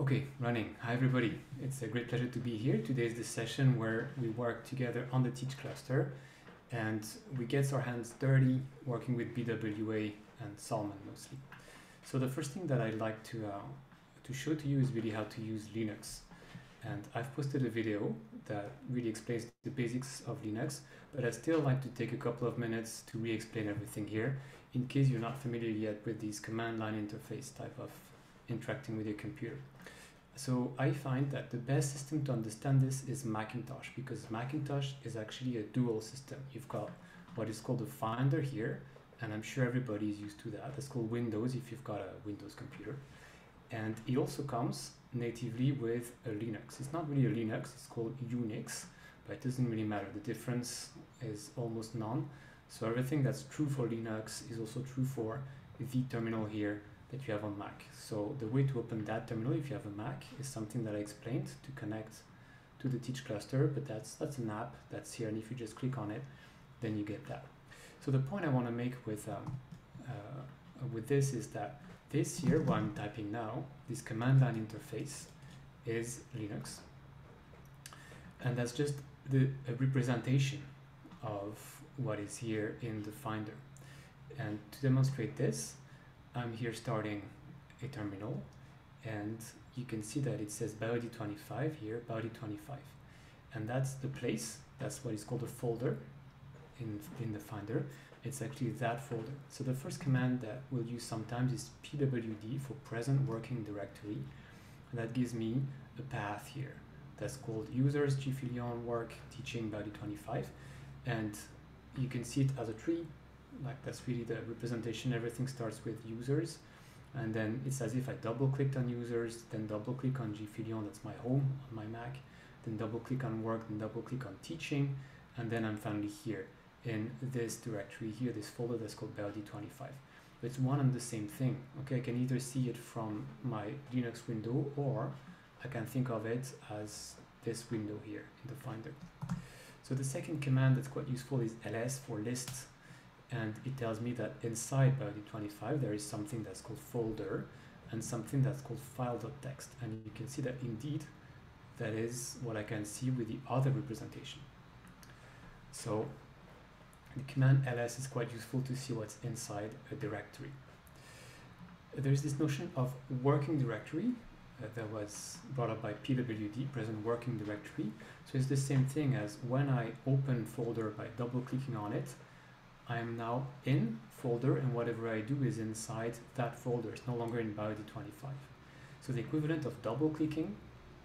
Okay, running. Hi everybody. It's a great pleasure to be here. Today is the session where we work together on the Teach cluster and we get our hands dirty working with BWA and Salmon mostly. So the first thing that I'd like to, uh, to show to you is really how to use Linux. And I've posted a video that really explains the basics of Linux, but I'd still like to take a couple of minutes to re-explain everything here in case you're not familiar yet with these command line interface type of interacting with your computer. So I find that the best system to understand this is Macintosh because Macintosh is actually a dual system. You've got what is called a Finder here, and I'm sure everybody is used to that. It's called Windows if you've got a Windows computer. And it also comes natively with a Linux. It's not really a Linux, it's called Unix, but it doesn't really matter. The difference is almost none. So everything that's true for Linux is also true for the terminal here that you have on Mac. So the way to open that terminal if you have a Mac is something that I explained to connect to the Teach cluster, but that's that's an app that's here, and if you just click on it, then you get that. So the point I want to make with um, uh, with this is that this here, what I'm typing now, this command line interface, is Linux, and that's just the representation of what is here in the Finder. And to demonstrate this, I'm here starting a terminal and you can see that it says BIOD25 here, BIOD25. And that's the place, that's what is called a folder in, in the Finder. It's actually that folder. So the first command that we'll use sometimes is pwd for present working directory. And that gives me a path here that's called users gfilion work teaching BIOD25. And you can see it as a tree like that's really the representation. Everything starts with users and then it's as if I double clicked on users then double click on gfilion that's my home on my Mac then double click on work then double click on teaching and then I'm finally here in this directory here this folder that's called BIOD25 it's one and the same thing okay? I can either see it from my Linux window or I can think of it as this window here in the Finder. So the second command that's quite useful is ls for list and it tells me that inside BIOD25 there is something that's called folder and something that's called file.txt and you can see that indeed that is what I can see with the other representation. So the command ls is quite useful to see what's inside a directory. There's this notion of working directory uh, that was brought up by PWD, present working directory. So it's the same thing as when I open folder by double clicking on it, I am now in folder and whatever I do is inside that folder. It's no longer in BIOD25. So the equivalent of double clicking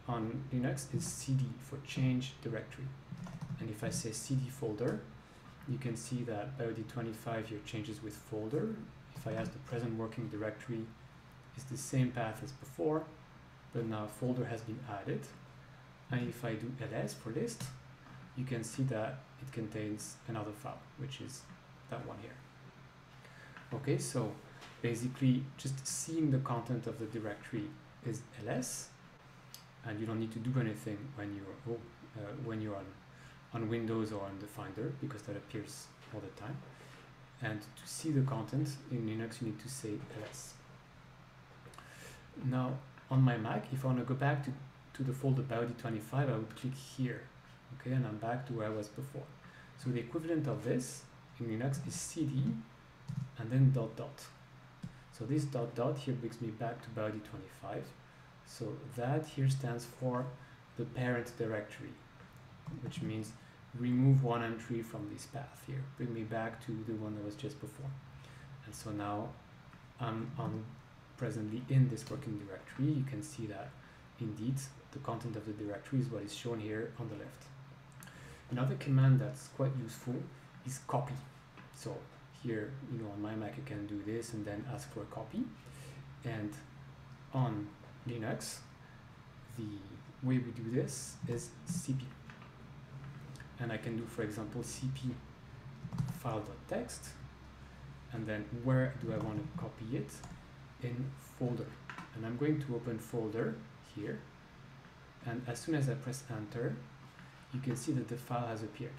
on Linux is cd for change directory. And if I say cd folder, you can see that BIOD25 here changes with folder. If I ask the present working directory is the same path as before, but now folder has been added. And if I do ls for list, you can see that it contains another file, which is that one here. Okay, so basically just seeing the content of the directory is ls, and you don't need to do anything when you're oh, uh, when you're on on Windows or on the Finder because that appears all the time. And to see the content in Linux, you need to say ls. Now, on my Mac, if I want to go back to, to the folder BIOD25, I would click here, okay, and I'm back to where I was before. So the equivalent of this in Linux is cd and then dot dot. So this dot dot here brings me back to BIOD25. So that here stands for the parent directory, which means remove one entry from this path here. Bring me back to the one that was just before. And so now I'm on presently in this working directory. You can see that indeed the content of the directory is what is shown here on the left. Another command that's quite useful is copy. So here, you know, on my Mac, I can do this and then ask for a copy. And on Linux, the way we do this is cp. And I can do, for example, cp file.txt. And then where do I want to copy it? In folder. And I'm going to open folder here. And as soon as I press enter, you can see that the file has appeared.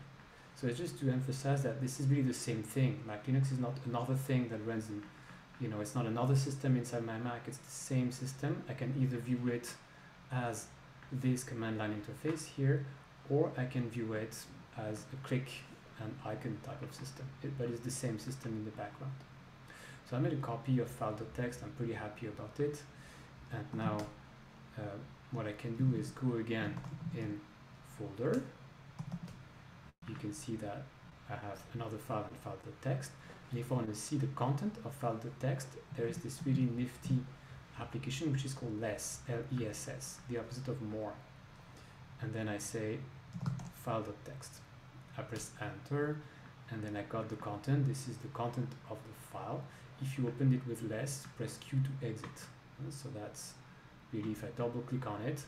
So it's just to emphasize that this is really the same thing. Like Linux is not another thing that runs in, you know, it's not another system inside my Mac. It's the same system. I can either view it as this command line interface here, or I can view it as a click and icon type of system, it, but it's the same system in the background. So I made a copy of file.txt, I'm pretty happy about it. And now uh, what I can do is go again in folder. You can see that I have another file in file.txt. And if I want to see the content of file.txt, there is this really nifty application which is called less, L-E-S-S, the opposite of more. And then I say file.txt. I press enter and then I got the content. This is the content of the file. If you opened it with less, press Q to exit. So that's really, if I double click on it,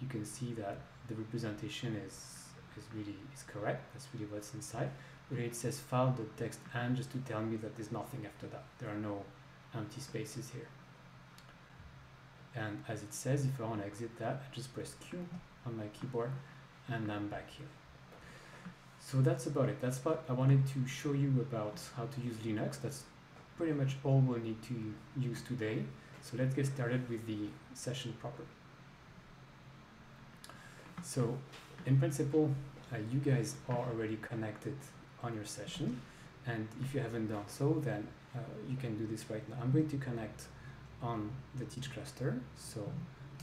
you can see that the representation is, is really is correct. That's really what's inside. But it says file.txt and just to tell me that there's nothing after that. There are no empty spaces here. And as it says, if I want to exit that, I just press Q on my keyboard and I'm back here. So that's about it. That's what I wanted to show you about how to use Linux. That's pretty much all we'll need to use today. So let's get started with the session proper. So in principle, uh, you guys are already connected on your session. And if you haven't done so, then uh, you can do this right now. I'm going to connect on the teach cluster. So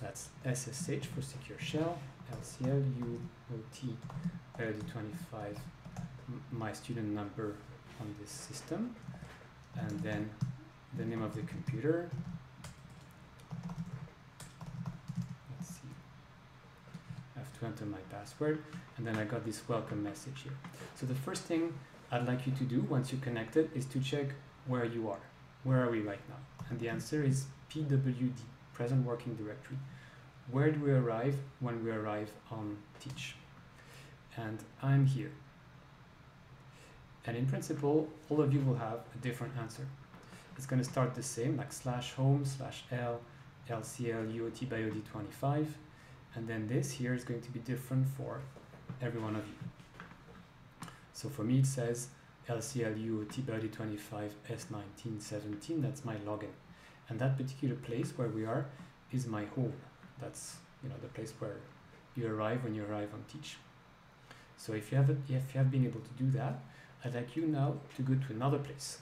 that's SSH for secure shell, LCL, UOT, LD25, my student number on this system, and then the name of the computer. Let's see. I have to enter my password, and then I got this welcome message here. So the first thing I'd like you to do once you're connected is to check where you are. Where are we right now? And the answer is PWD, present working directory. Where do we arrive when we arrive on teach? And I'm here. And in principle, all of you will have a different answer. It's going to start the same, like slash home, slash L, LCL, UOT BIOD25. And then this here is going to be different for every one of you. So for me, it says LCL UOT BIOD25 S1917. That's my login. And that particular place where we are is my home. That's you know the place where you arrive when you arrive on Teach. So if you have if you have been able to do that, I'd like you now to go to another place,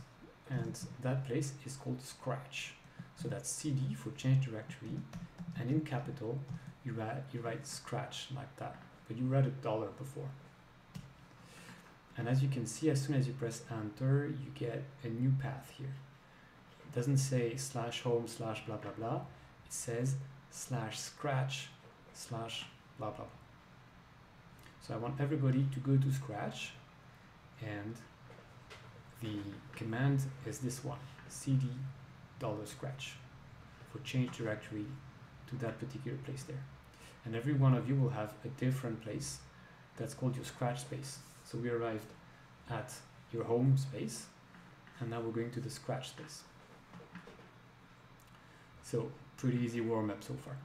and that place is called Scratch. So that's CD for change directory, and in capital you write you write Scratch like that, but you write a dollar before. And as you can see, as soon as you press enter, you get a new path here. It doesn't say slash home slash blah blah blah. It says slash scratch slash blah blah. So I want everybody to go to scratch and the command is this one cd dollar scratch for change directory to that particular place there. And every one of you will have a different place that's called your scratch space. So we arrived at your home space and now we're going to the scratch space. So pretty easy warm up so far.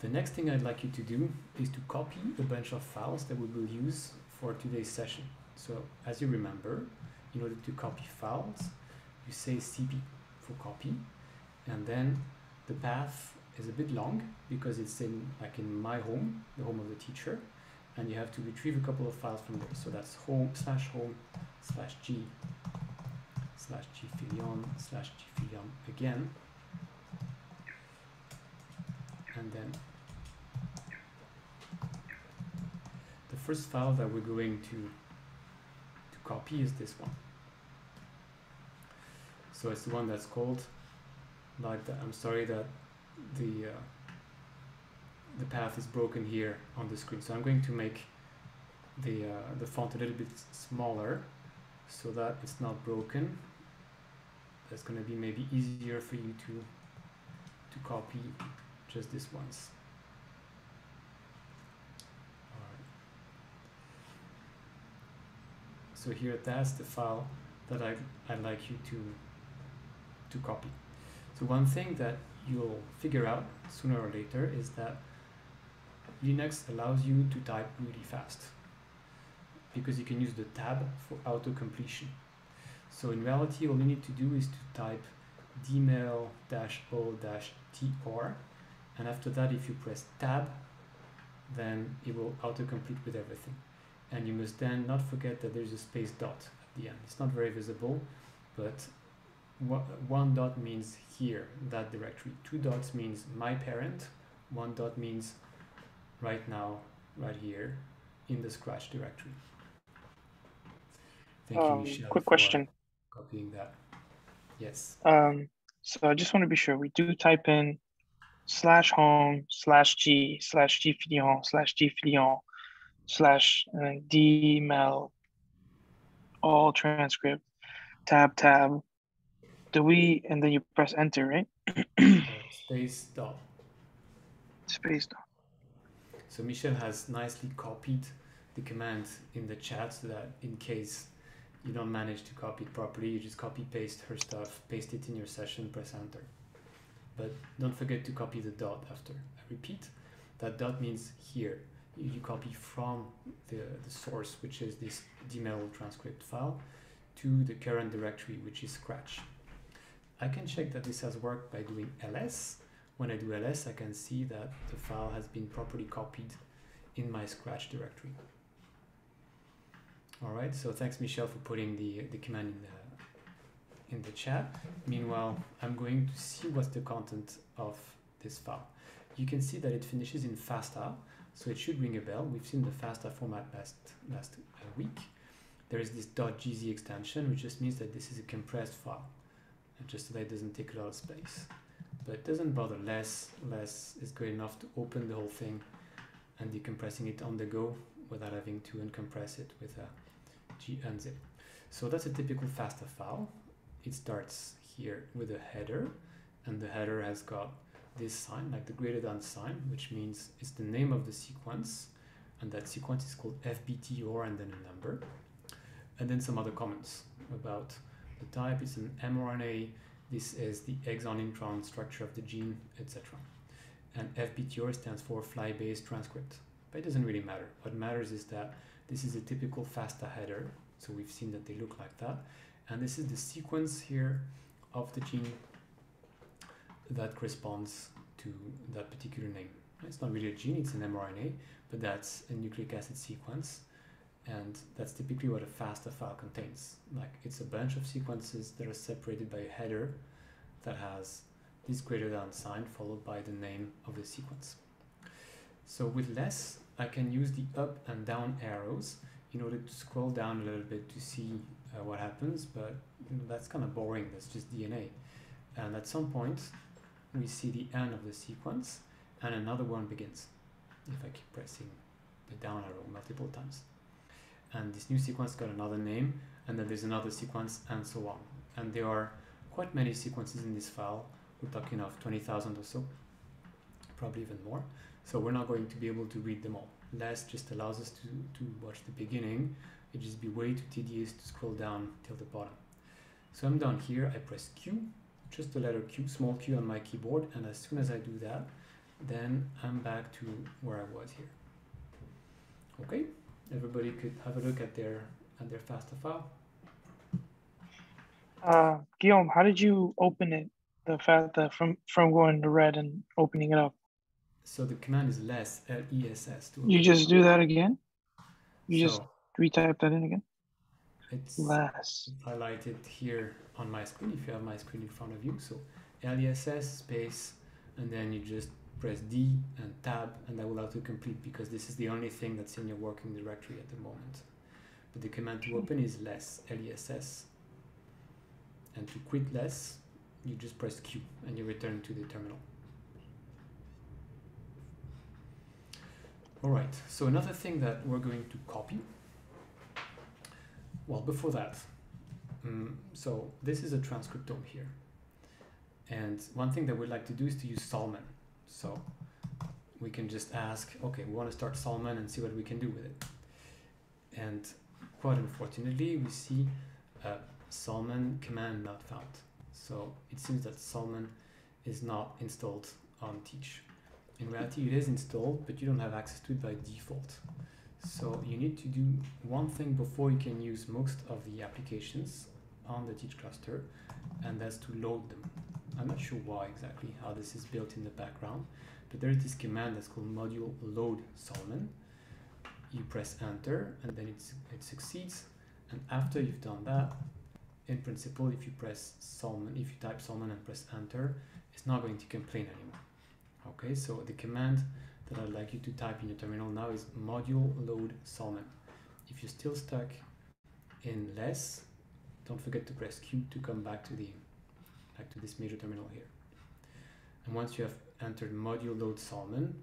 The next thing I'd like you to do is to copy a bunch of files that we will use for today's session. So as you remember, in order to copy files, you say cp for copy, and then the path is a bit long because it's in like in my home, the home of the teacher, and you have to retrieve a couple of files from there. So that's home slash home slash g slash g filion slash g filion again and then the first file that we're going to to copy is this one so it's the one that's called like that I'm sorry that the uh, the path is broken here on the screen so I'm going to make the uh, the font a little bit smaller so that it's not broken that's going to be maybe easier for you to to copy just this once. So here that's the file that I, I'd like you to, to copy. So one thing that you'll figure out sooner or later is that Linux allows you to type really fast because you can use the tab for auto completion. So in reality, all you need to do is to type dmail-o-tr And after that, if you press tab, then it will autocomplete with everything. And you must then not forget that there's a space dot at the end. It's not very visible, but one dot means here, that directory. Two dots means my parent. One dot means right now, right here, in the Scratch directory. Thank um, you, Michel. Quick question. Copying that. Yes. Um, so I just want to be sure we do type in slash home slash g slash g filion slash g filion slash uh, dmel all transcript tab tab do we and then you press enter right uh, space dot space dot so michel has nicely copied the command in the chat so that in case you don't manage to copy it properly, you just copy paste her stuff, paste it in your session, press enter. But don't forget to copy the dot after. I repeat, that dot means here. You, copy from the, the source, which is this DML transcript file, to the current directory, which is Scratch. I can check that this has worked by doing ls. When I do ls, I can see that the file has been properly copied in my Scratch directory. All right, so thanks Michelle, for putting the, the command in the, in the chat. Meanwhile, I'm going to see what's the content of this file. You can see that it finishes in FASTA, so it should ring a bell. We've seen the FASTA format last, last uh, week. There is this .gz extension, which just means that this is a compressed file, just so that it doesn't take a lot of space. But it doesn't bother less, less is good enough to open the whole thing and decompressing it on the go without having to uncompress it with a gunzip. So that's a typical FASTA file. It starts here with a header, and the header has got this sign, like the greater than sign, which means it's the name of the sequence, and that sequence is called FBTOR and then a number. And then some other comments about the type, it's an mRNA, this is the exon intron structure of the gene, etc. And FBTOR stands for fly base transcript. But it doesn't really matter. What matters is that this is a typical FASTA header. So we've seen that they look like that. And this is the sequence here of the gene that corresponds to that particular name. It's not really a gene, it's an mRNA, but that's a nucleic acid sequence. And that's typically what a FASTA file contains. Like it's a bunch of sequences that are separated by a header that has this greater than sign followed by the name of the sequence. So with less, I can use the up and down arrows in order to scroll down a little bit to see uh, what happens, but you know, that's kind of boring, that's just DNA. And at some point, we see the end of the sequence and another one begins, if I keep pressing the down arrow multiple times. And this new sequence got another name, and then there's another sequence, and so on. And there are quite many sequences in this file. We're talking of 20,000 or so, probably even more. So we're not going to be able to read them all. Less just allows us to, to watch the beginning. It'd just be way too tedious to scroll down till the bottom. So I'm down here, I press Q, just the letter Q, small q on my keyboard, and as soon as I do that, then I'm back to where I was here. Okay, everybody could have a look at their at their FASTA file. Uh, Guillaume, how did you open it? The fact that from from going to red and opening it up. So the command is less, L-E-S-S. You just do that again? You so just retype that in again? It's less. highlighted here on my screen if you have my screen in front of you. So LESS space, and then you just press D and tab, and that will autocomplete because this is the only thing that's in your working directory at the moment. But the command to open is less, LESS. And to quit less, you just press Q and you return to the terminal. All right, so another thing that we're going to copy. Well, before that, um, so this is a transcriptome here. And one thing that we'd like to do is to use Salmon. So we can just ask, okay, we want to start Salmon and see what we can do with it. And quite unfortunately, we see uh, a Salmon command not found. So it seems that Salmon is not installed on Teach. In reality, it is installed, but you don't have access to it by default. So you need to do one thing before you can use most of the applications on the Teach cluster, and that's to load them. I'm not sure why exactly how this is built in the background, but there is this command that's called module load Salmon. You press enter and then it's, it succeeds. And after you've done that, in principle, if you press Salmon, if you type Salmon and press enter, it's not going to complain anymore. Okay, so the command that I'd like you to type in your terminal now is module load Salmon. If you're still stuck in less, don't forget to press Q to come back to the back to this major terminal here. And once you have entered module load Salmon,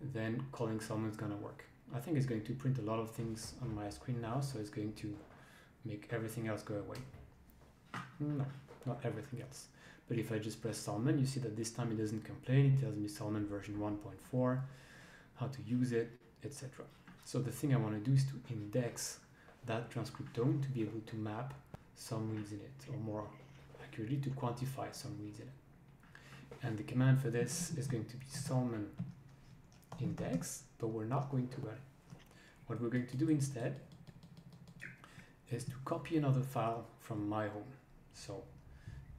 then calling Salmon is gonna work. I think it's going to print a lot of things on my screen now, so it's going to make everything else go away. Mm, no, not everything else. But if I just press Salmon, you see that this time it doesn't complain. It tells me Salmon version 1.4, how to use it, etc. So the thing I want to do is to index that transcriptome to be able to map some reads in it, or more accurately, to quantify some reads in it. And the command for this is going to be Salmon index, but we're not going to run it. What we're going to do instead is to copy another file from my home. So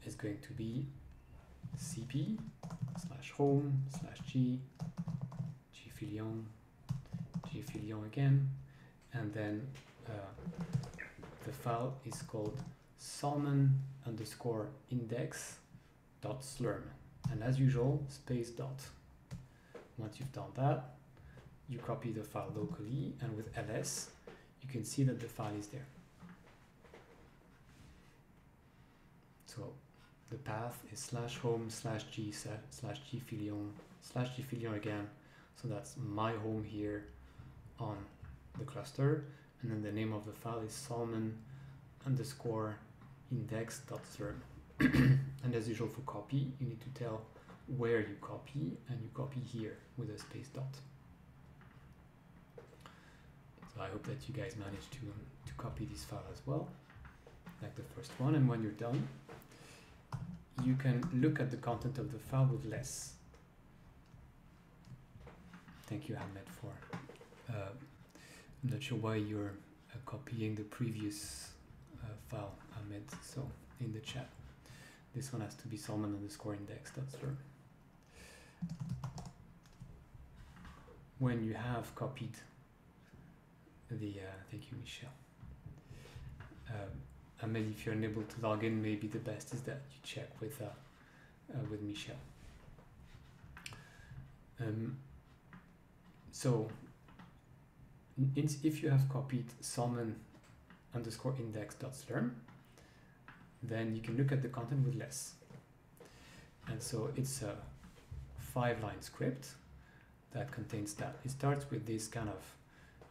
it's going to be cp slash home slash g gfilion gfilion again and then uh, the file is called salmon underscore index dot slurm. And as usual space dot. Once you've done that you copy the file locally and with ls you can see that the file is there. So the path is slash home slash g slash g filion slash g filion again. So that's my home here on the cluster. And then the name of the file is salmon underscore index dot and as usual for copy you need to tell where you copy and you copy here with a space dot so I hope that you guys managed to to copy this file as well like the first one and when you're done you can look at the content of the file with less. Thank you, Ahmed, for. Uh, I'm not sure why you're uh, copying the previous uh, file, Ahmed. So in the chat, this one has to be Salmon underscore index. That's true. When you have copied the, uh, thank you, Michelle. Um, and maybe if you're unable to log in, maybe the best is that you check with uh, uh, with Michel. Um, so, if you have copied salmon underscore index dot slurm, then you can look at the content with less. And so it's a five line script that contains that. It starts with this kind of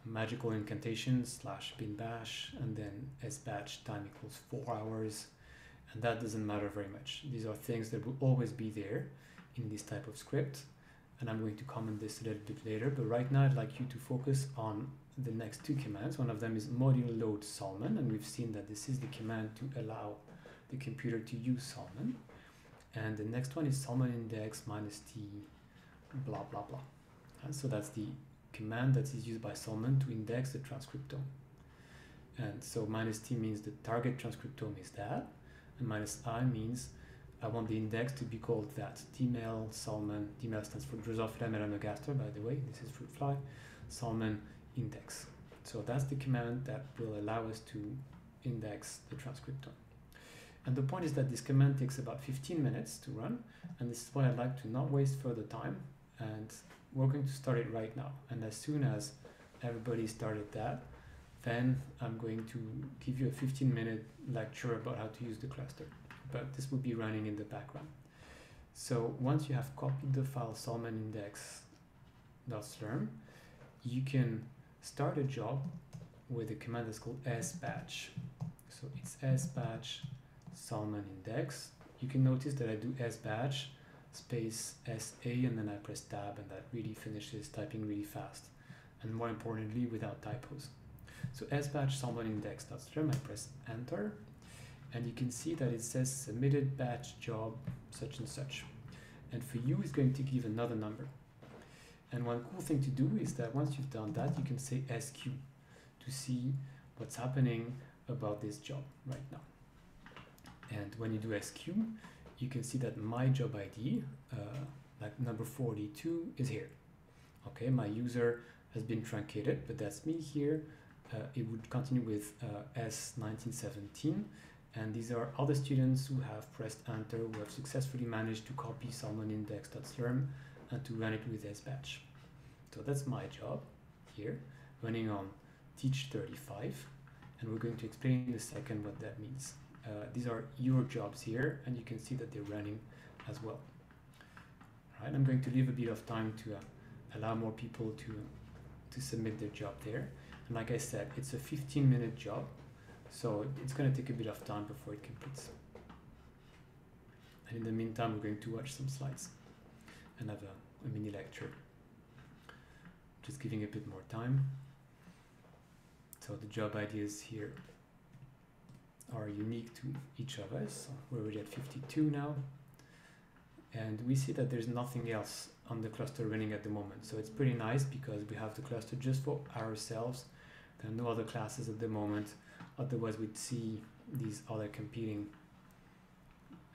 magical incantation slash bin bash and then s batch time equals four hours and that doesn't matter very much these are things that will always be there in this type of script and i'm going to comment this a little bit later but right now i'd like you to focus on the next two commands one of them is module load salmon and we've seen that this is the command to allow the computer to use salmon and the next one is salmon index minus t blah blah blah and so that's the command that is used by Salmon to index the transcriptome. And so minus t means the target transcriptome is that, and minus i means I want the index to be called that. Dmel, Salmon, Dmel stands for Drosophila melanogaster, by the way, this is fruit fly, Salmon index. So that's the command that will allow us to index the transcriptome. And the point is that this command takes about 15 minutes to run, and this is why I'd like to not waste further time and we're going to start it right now. And as soon as everybody started that, then I'm going to give you a 15 minute lecture about how to use the cluster. But this will be running in the background. So once you have copied the file salmonindex.slurm, you can start a job with a command that's called sbatch. So it's sbatch salmon index. You can notice that I do sbatch space SA and then I press tab and that really finishes typing really fast and more importantly without typos. So S batch sbatch salmon index.slurm, I press enter and you can see that it says submitted batch job such and such. And for you it's going to give another number. And one cool thing to do is that once you've done that, you can say SQ to see what's happening about this job right now. And when you do SQ, you can see that my job ID, uh, like number 42, is here. Okay, my user has been truncated, but that's me here. Uh, it would continue with uh, S1917, and these are other students who have pressed enter, who have successfully managed to copy salmonindex.slurm and to run it with sbatch. So that's my job here, running on teach 35, and we're going to explain in a second what that means. Uh, these are your jobs here, and you can see that they're running as well. Right, I'm going to leave a bit of time to uh, allow more people to, to submit their job there. And like I said, it's a 15 minute job, so it's going to take a bit of time before it completes. And in the meantime, we're going to watch some slides and have a, a mini lecture. Just giving a bit more time. So the job ideas here are unique to each of us. We're already at 52 now. And we see that there's nothing else on the cluster running at the moment. So it's pretty nice because we have the cluster just for ourselves. There are no other classes at the moment. Otherwise, we'd see these other competing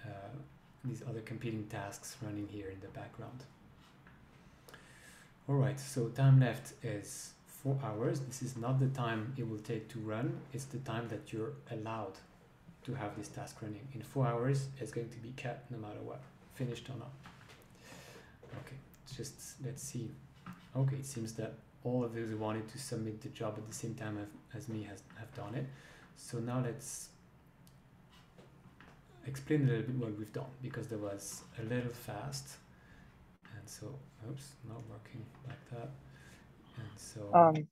uh, these other competing tasks running here in the background. All right, so time left is four hours. This is not the time it will take to run. It's the time that you're allowed to have this task running. In four hours, it's going to be kept no matter what, finished or not. Okay, just let's see. Okay, it seems that all of those who wanted to submit the job at the same time as, me has have done it. So now let's explain a little bit what we've done because there was a little fast and so oops not working like that so Um,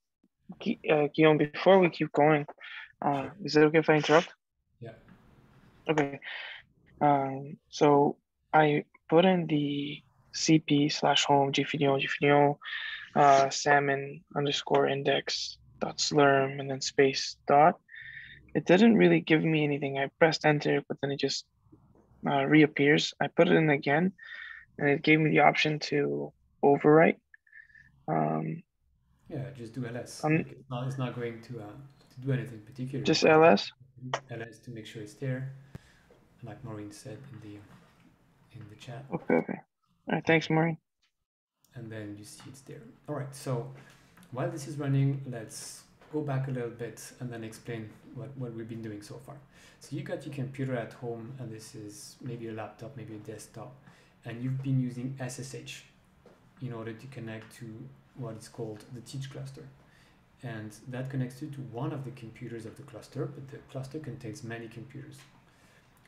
uh, Guillaume, before we keep going, uh, is it okay if I interrupt? Yeah. Okay. Um, so I put in the CP slash home gfilion gfilion uh, salmon underscore index dot slurm and then space dot. It didn't really give me anything. I pressed enter, but then it just uh, reappears. I put it in again, and it gave me the option to overwrite. Um, yeah just do ls um, Like, it's not it's not going to uh, to do anything particular just ls. ls to make sure it's there like maureen said in the in the chat Okay, okay. All right, thanks, Maureen. and then you see it's there. All right, so while this is running, let's go back a little bit and then explain what, what we've been doing so far. So you got your computer at home and this is maybe a laptop, maybe a desktop, and you've been using SSH in order to connect to what is called the teach cluster. And that connects you to one of the computers of the cluster, but the cluster contains many computers.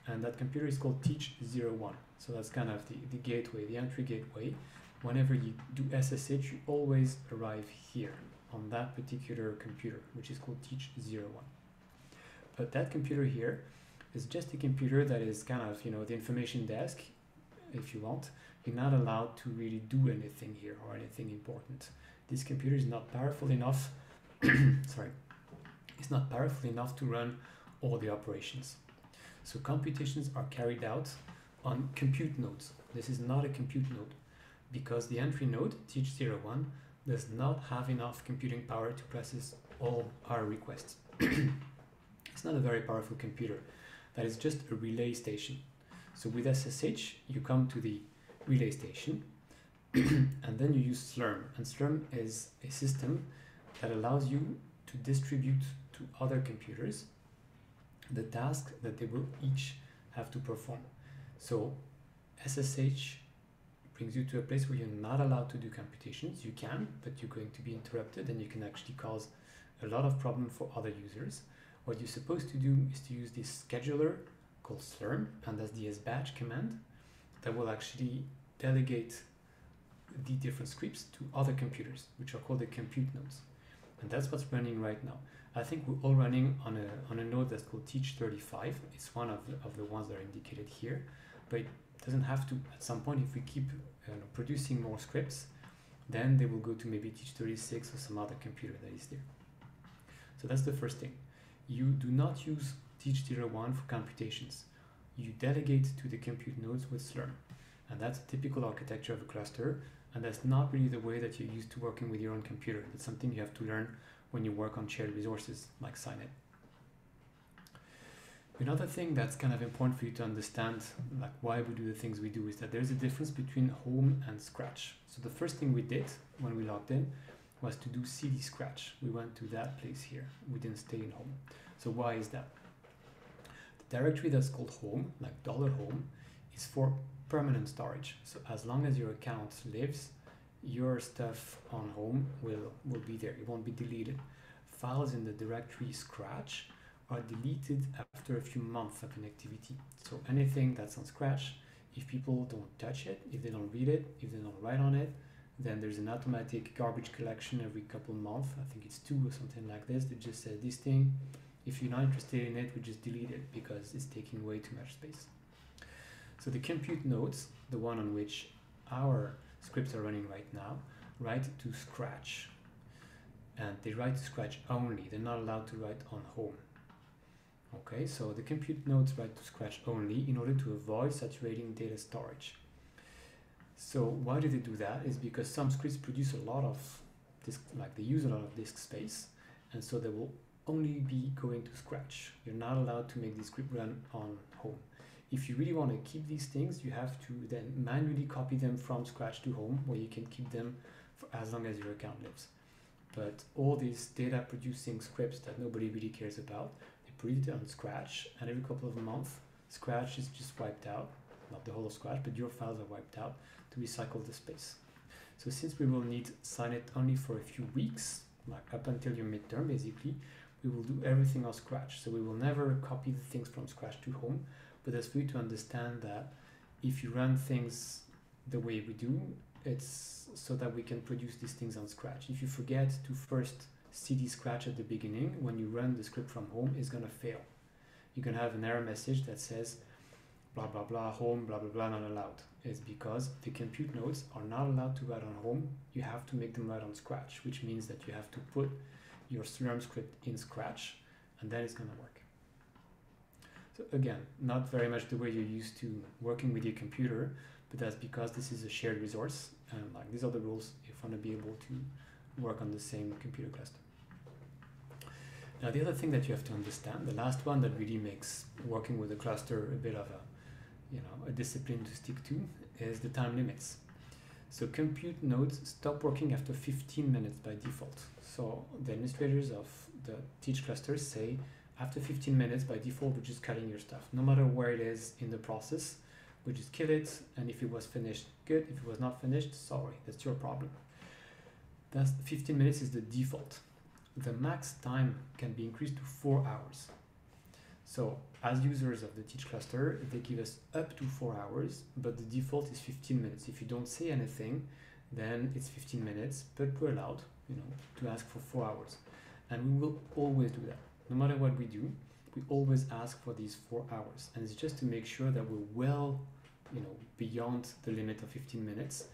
And that computer is called teach01. So that's kind of the, the gateway, the entry gateway whenever you do SSH, you always arrive here on that particular computer, which is called Teach01. But that computer here is just a computer that is kind of, you know, the information desk, if you want. You're not allowed to really do anything here or anything important. This computer is not powerful enough, sorry, it's not powerful enough to run all the operations. So computations are carried out on compute nodes. This is not a compute node because the entry node, teach01, does not have enough computing power to process all our requests. it's not a very powerful computer. That is just a relay station. So with SSH, you come to the relay station and then you use Slurm. And Slurm is a system that allows you to distribute to other computers the task that they will each have to perform. So SSH brings you to a place where you're not allowed to do computations. You can, but you're going to be interrupted and you can actually cause a lot of problem for other users. What you're supposed to do is to use this scheduler called Slurm, and that's the sbatch command that will actually delegate the different scripts to other computers, which are called the compute nodes. And that's what's running right now. I think we're all running on a, on a node that's called Teach35. It's one of the, of the ones that are indicated here, but it doesn't have to. At some point, if we keep uh, producing more scripts, then they will go to maybe Teach36 or some other computer that is there. So that's the first thing. You do not use Teach01 for computations. You delegate to the compute nodes with Slurm. And that's a typical architecture of a cluster, and that's not really the way that you're used to working with your own computer. That's something you have to learn when you work on shared resources like SciNet. Another thing that's kind of important for you to understand, like why we do the things we do, is that there's a difference between home and scratch. So the first thing we did when we logged in was to do cd scratch. We went to that place here. We didn't stay in home. So why is that? The directory that's called home, like dollar $home, is for permanent storage. So as long as your account lives, your stuff on home will, will be there. It won't be deleted. Files in the directory scratch are deleted after a few months of inactivity. So anything that's on Scratch, if people don't touch it, if they don't read it, if they don't write on it, then there's an automatic garbage collection every couple months. I think it's two or something like this. They just says this thing. If you're not interested in it, we just delete it because it's taking way too much space. So the compute nodes, the one on which our scripts are running right now, write to Scratch. And they write to Scratch only. They're not allowed to write on home. Okay, so the compute nodes write to Scratch only in order to avoid saturating data storage. So why do they do that? Is because some scripts produce a lot of disk, like they use a lot of disk space, and so they will only be going to Scratch. You're not allowed to make the script run on home. If you really want to keep these things, you have to then manually copy them from Scratch to home, where you can keep them for as long as your account lives. But all these data producing scripts that nobody really cares about, they put it on Scratch, and every couple of months, Scratch is just wiped out. Not the whole of Scratch, but your files are wiped out to recycle the space. So since we will need SciNet only for a few weeks, like up until your midterm basically, we will do everything on Scratch. So we will never copy the things from Scratch to home, but that's for you to understand that if you run things the way we do, it's so that we can produce these things on Scratch. If you forget to first cd scratch at the beginning, when you run the script from home, it's going to fail. You can have an error message that says blah blah blah home blah blah blah not allowed. It's because the compute nodes are not allowed to write on home. You have to make them write on scratch, which means that you have to put your Slurm script in scratch and then it's going to work. Again, not very much the way you're used to working with your computer, but that's because this is a shared resource and like these are the rules if you want to be able to work on the same computer cluster. Now the other thing that you have to understand, the last one that really makes working with a cluster a bit of a you know a discipline to stick to is the time limits. So compute nodes stop working after 15 minutes by default. So the administrators of the teach clusters say after 15 minutes by default we're just cutting your stuff. No matter where it is in the process, we just kill it and if it was finished, good. If it was not finished, sorry, that's your problem. That's 15 minutes is the default. The max time can be increased to four hours. So as users of the Teach cluster, they give us up to four hours, but the default is 15 minutes. If you don't say anything, then it's 15 minutes, but we're allowed, you know, to ask for four hours. And we will always do that. No matter what we do, we always ask for these four hours. And it's just to make sure that we're well, you know, beyond the limit of 15 minutes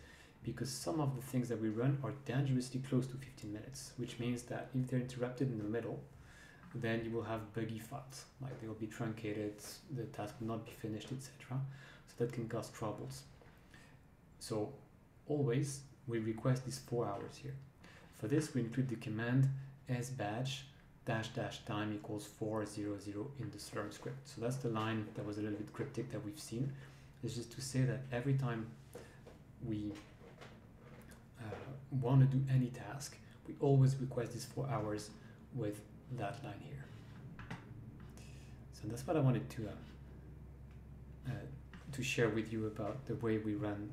because some of the things that we run are dangerously close to 15 minutes, which means that if they're interrupted in the middle, then you will have buggy files, like they will be truncated, the task will not be finished, etc. So that can cause troubles. So always we request these four hours here. For this, we include the command sbatch dash dash time equals 400 in the Slurm script. So that's the line that was a little bit cryptic that we've seen. It's just to say that every time we uh, want to do any task, we always request these four hours with that line here. So that's what I wanted to uh, uh, to share with you about the way we run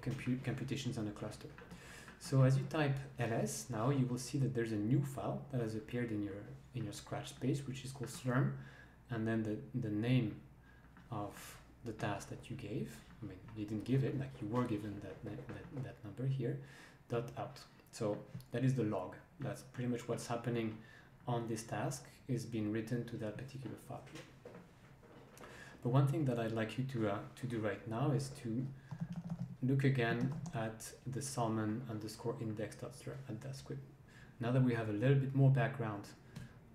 compute computations on a cluster. So as you type ls now, you will see that there's a new file that has appeared in your in your Scratch space, which is called slurm, and then the the name of the task that you gave I mean, you didn't give it, like you were given that, that, that number here, dot out. So that is the log. That's pretty much what's happening on this task is being written to that particular file. But one thing that I'd like you to, uh, to do right now is to look again at the salmon underscore at that script. Now that we have a little bit more background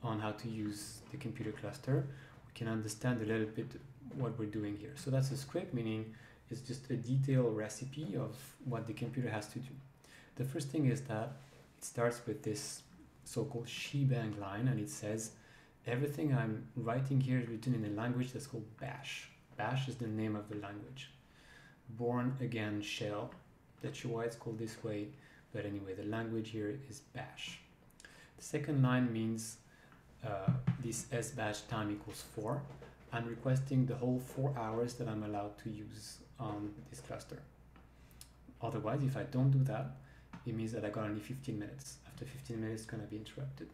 on how to use the computer cluster, we can understand a little bit what we're doing here. So that's a script, meaning it's just a detailed recipe of what the computer has to do. The first thing is that it starts with this so-called shebang line and it says everything I'm writing here is written in a language that's called Bash. Bash is the name of the language. Born again shell. That's why it's called this way. But anyway, the language here is Bash. The second line means uh, this SBATCH time equals 4. I'm requesting the whole 4 hours that I'm allowed to use on this cluster. Otherwise, if I don't do that, it means that I got only 15 minutes. After 15 minutes, it's going to be interrupted.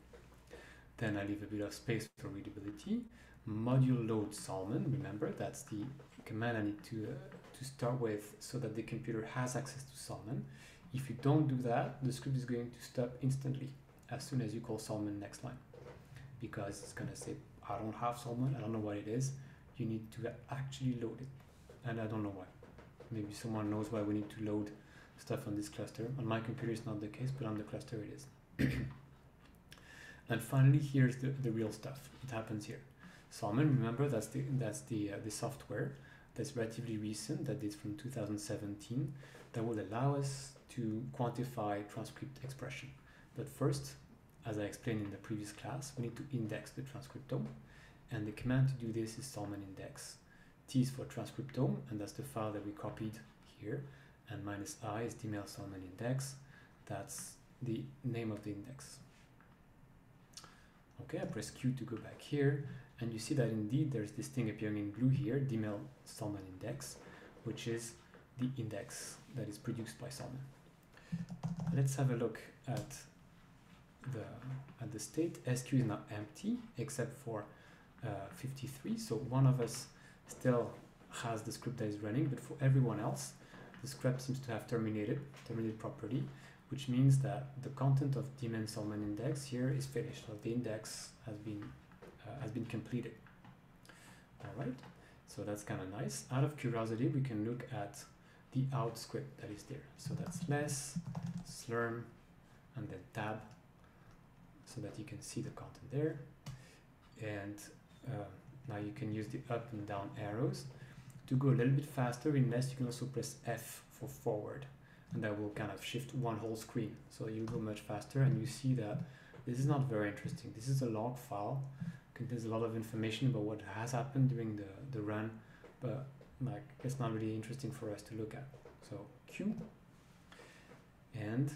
Then I leave a bit of space for readability. Module load Salmon, remember, that's the command I need to, uh, start with so that the computer has access to Salmon. If you don't do that, the script is going to stop instantly as soon as you call Salmon next line because it's going to say, I don't have Salmon, I don't know what it is. You need to actually load it. And I don't know why. Maybe someone knows why we need to load stuff on this cluster. On my computer, it's not the case, but on the cluster, it is. and finally, here's the, the real stuff. It happens here. Salmon, remember, that's the, that's the, uh, the software that's relatively recent, that is from 2017, that will allow us to quantify transcript expression. But first, as I explained in the previous class, we need to index the transcriptome. And the command to do this is salmon index. T is for transcriptome, and that's the file that we copied here. And minus i is dmel salmon index. That's the name of the index. Okay, I press Q to go back here, and you see that indeed there's this thing appearing in blue here, dmel salmon index, which is the index that is produced by Salmon. Let's have a look at the at the state. SQ is now empty except for uh, 53. So one of us still has the script that is running, but for everyone else, the script seems to have terminated, terminated properly, which means that the content of dmel Salmon index here is finished. So the index has been uh, has been completed. All right. So that's kind of nice. Out of curiosity, we can look at the out script that is there. So that's less, slurm, and then tab so that you can see the content there. And uh, now you can use the up and down arrows. To go a little bit faster in less, you can also press F for forward and that will kind of shift one whole screen. So you go much faster and you see that this is not very interesting. This is a log file, contains a lot of information about what has happened during the, the run, but like it's not really interesting for us to look at. So Q and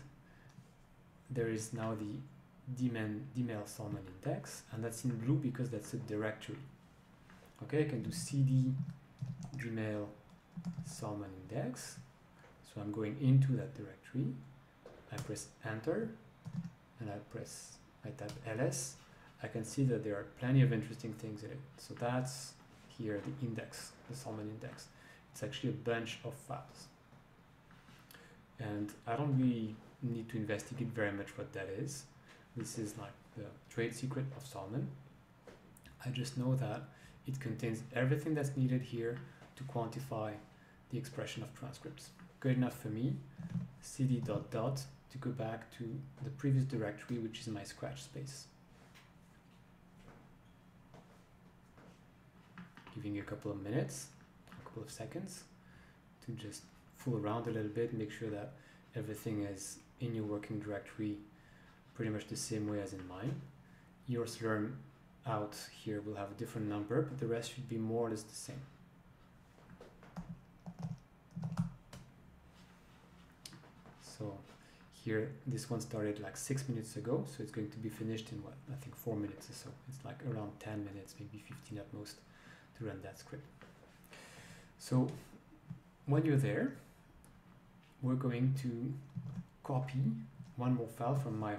there is now the dmel, dmel Salmon index and that's in blue because that's a directory. Okay, I can do cd dmel Salmon index. So I'm going into that directory. I press enter and I press, I type ls. I can see that there are plenty of interesting things in it. So that's here the index, the Salmon index. It's actually a bunch of files. And I don't really need to investigate very much what that is. This is like the trade secret of Salmon. I just know that it contains everything that's needed here to quantify the expression of transcripts. Good enough for me, cd dot dot to go back to the previous directory, which is my scratch space. Giving you a couple of minutes, a couple of seconds to just fool around a little bit, make sure that everything is in your working directory pretty much the same way as in mine. Your slurm out here will have a different number, but the rest should be more or less the same. So here, this one started like six minutes ago, so it's going to be finished in what, I think four minutes or so. It's like around 10 minutes, maybe 15 at most, to run that script. So when you're there, we're going to copy one more file from my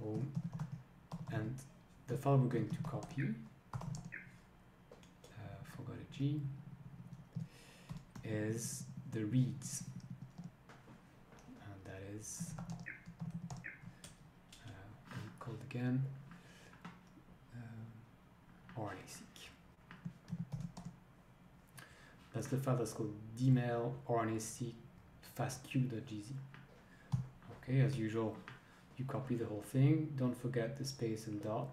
home. And the file we're going to copy uh, forgot a G is the reads. And that is uh, called again? Uh, that's the file that's called dmel RNA-seq fastq.gz okay as usual you copy the whole thing. Don't forget the space and dot.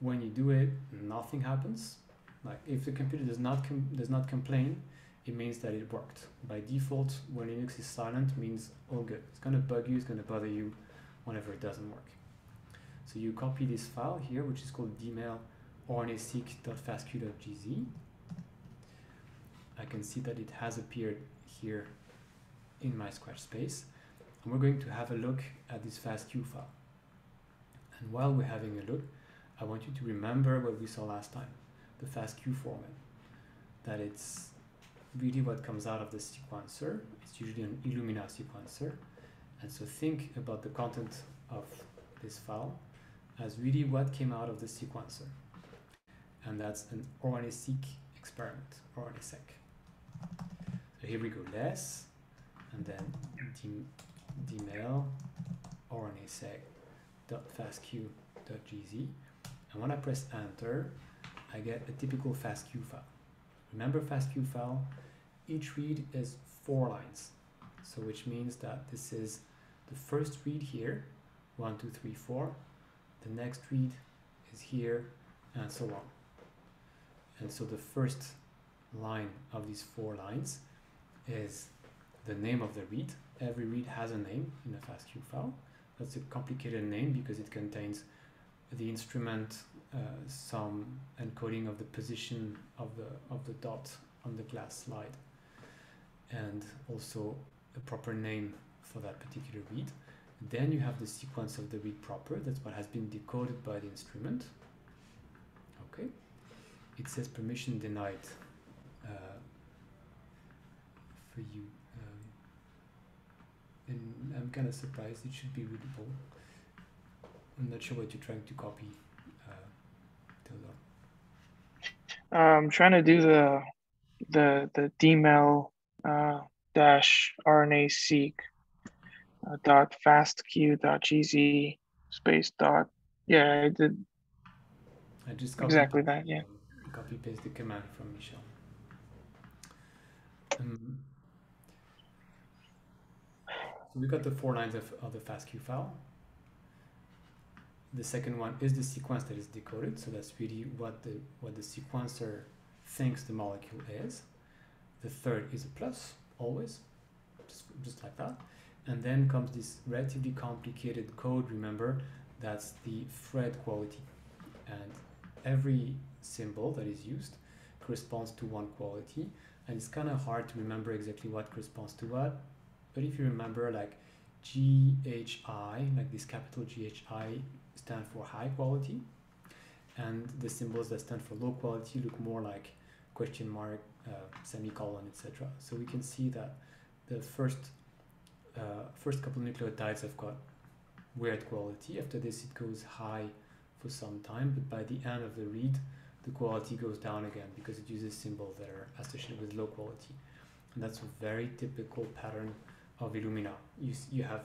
When you do it nothing happens. Like if the computer does not does not complain it means that it worked. By default when linux is silent means all good. It's to bug you it's going to bother you whenever it doesn't work. So you copy this file here which is called dmel. I can see that it has appeared here in my scratch space. And we're going to have a look at this FastQ file. And while we're having a look, I want you to remember what we saw last time, the FastQ format, that it's really what comes out of the sequencer. It's usually an Illumina sequencer. And so think about the content of this file as really what came out of the sequencer. And that's an RNA-seq experiment, RNA-seq. Here we go, less, and then dmel rna-seq.fastq.gz. And when I press enter, I get a typical FastQ file. Remember FastQ file? Each read is four lines. So which means that this is the first read here, one, two, three, four. The next read is here, and so on. And so the first line of these four lines is the name of the read. Every read has a name in a FastQ file. That's a complicated name because it contains the instrument, uh, some encoding of the position of the of the dot on the glass slide, and also a proper name for that particular read. Then you have the sequence of the read proper. That's what has been decoded by the instrument. Okay. It says permission denied uh, for you. Um, and I'm kind of surprised. It should be readable. I'm not sure what you're trying to copy, uh, I'm trying to do the the the dmel uh, dash RNA seq uh, dot fastq dot gz space dot yeah I did I just exactly that yeah copy paste the command from Michelle. Um, so we got the four lines of, of the FastQ file. The second one is the sequence that is decoded, so that's really what the what the sequencer thinks the molecule is. The third is a plus, always, just, just like that. And then comes this relatively complicated code, remember, that's the thread quality. And every symbol that is used corresponds to one quality and it's kind of hard to remember exactly what corresponds to what but if you remember like GHI like this capital GHI stand for high quality and the symbols that stand for low quality look more like question mark uh, semicolon etc so we can see that the first uh, first couple nucleotides have got weird quality after this it goes high for some time but by the end of the read the quality goes down again because it uses symbols that are associated with low quality. And that's a very typical pattern of Illumina. You, you have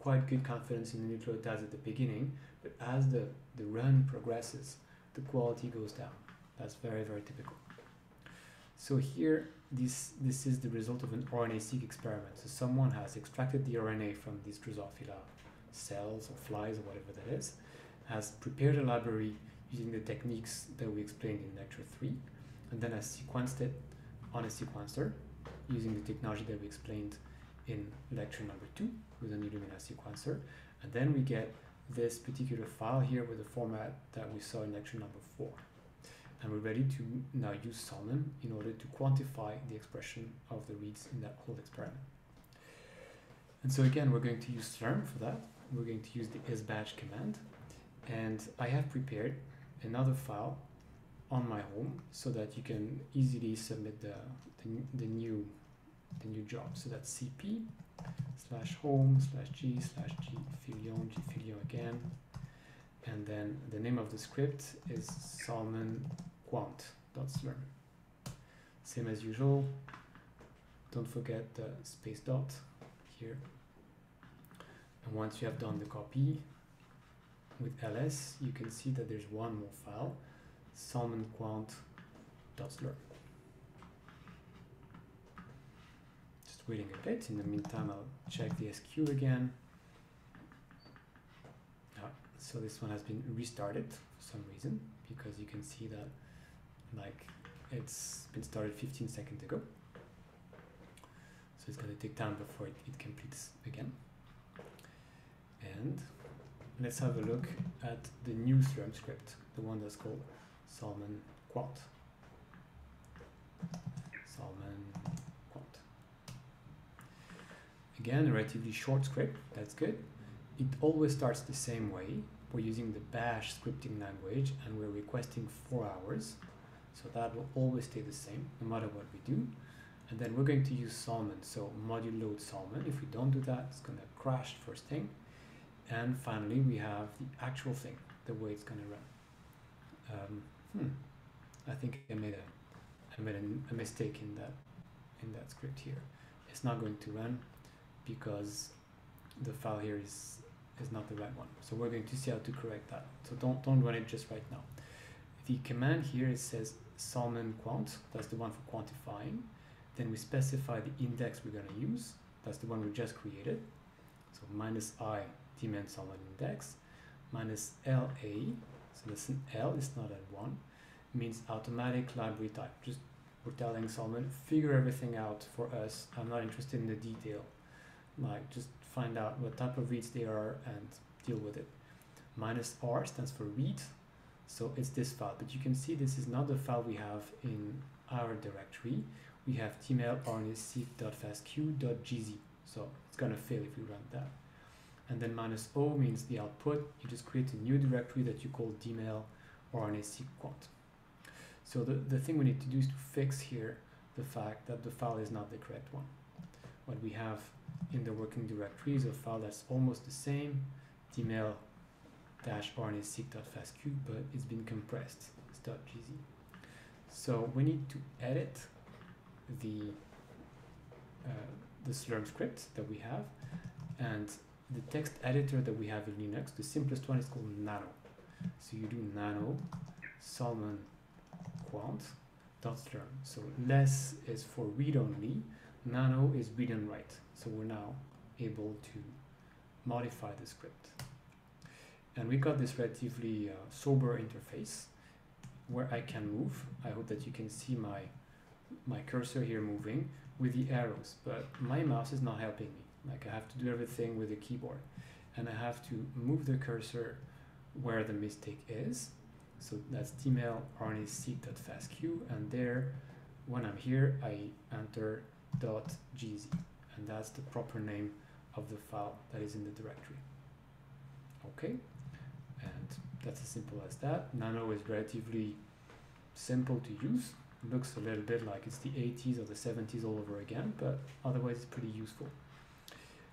quite good confidence in the nucleotides at the beginning, but as the, the run progresses, the quality goes down. That's very, very typical. So here, this, this is the result of an RNA-seq experiment. So someone has extracted the RNA from these Drosophila cells or flies or whatever that is, has prepared a library using the techniques that we explained in lecture 3 and then has sequenced it on a sequencer using the technology that we explained in lecture number 2 with an Illumina sequencer and then we get this particular file here with the format that we saw in lecture number 4 and we're ready to now use Salmon in order to quantify the expression of the reads in that whole experiment. And so again, we're going to use Slurm for that. We're going to use the sbatch command. And I have prepared another file on my home so that you can easily submit the, the, the new the new job. So that's cp slash home slash g slash g filion g filion again. And then the name of the script is salmon quant.slurm. Same as usual. Don't forget the space dot here. And once you have done the copy, with ls, you can see that there's one more file, salmonquant.slurm. Waiting a bit. In the meantime, I'll check the SQ again. Ah, so this one has been restarted for some reason, because you can see that like it's been started 15 seconds ago. So it's going to take time before it, it completes again. And let's have a look at the new Slurm script, the one that's called Salmon quant. Salmon quant. Again, a relatively short script, that's good. It always starts the same way. We're using the bash scripting language and we're requesting four hours. So that will always stay the same no matter what we do. And then we're going to use Salmon. So module load Salmon. If we don't do that, it's going to crash first thing. And finally, we have the actual thing, the way it's going to run. Um, hmm. I think I made a I made a, a mistake in that in that script here. It's not going to run because the file here is is not the right one. So we're going to see how to correct that. So don't don't run it just right now. The command here it says salmon quant, that's the one for quantifying. Then we specify the index we're going to use, that's the one we just created. So minus i demand salmon index minus LA, so this an L is not a one, means automatic library type. Just we're telling Salmon, figure everything out for us. I'm not interested in the detail. Like just find out what type of reads they are and deal with it. Minus R stands for read. So it's this file, but you can see this is not the file we have in our directory. We have dmel rnaseq.fastq.gz. So it's gonna fail if we run that. And then minus O means the output. You just create a new directory that you call dmel rnaseq quant. So the, the thing we need to do is to fix here the fact that the file is not the correct one. What we have in the working directory is a file that's almost the same, dmel dash rnaseq.fastq, but it's been compressed, it's .gz. So we need to edit the uh, the Slurm script that we have, and the text editor that we have in Linux, the simplest one is called nano. So you do nano salmon quant dot slurm. So less is for read only, nano is read and write. So we're now able to modify the script. And we got this relatively uh, sober interface where I can move. I hope that you can see my my cursor here moving with the arrows, but my mouse is not helping me. Like I have to do everything with the keyboard and I have to move the cursor where the mistake is. So that's dmel rnaseq.fastq and there when I'm here I enter .gz and that's the proper name of the file that is in the directory. Okay, and that's as simple as that. Nano is relatively simple to use. Looks a little bit like it's the 80s or the 70s all over again, but otherwise it's pretty useful.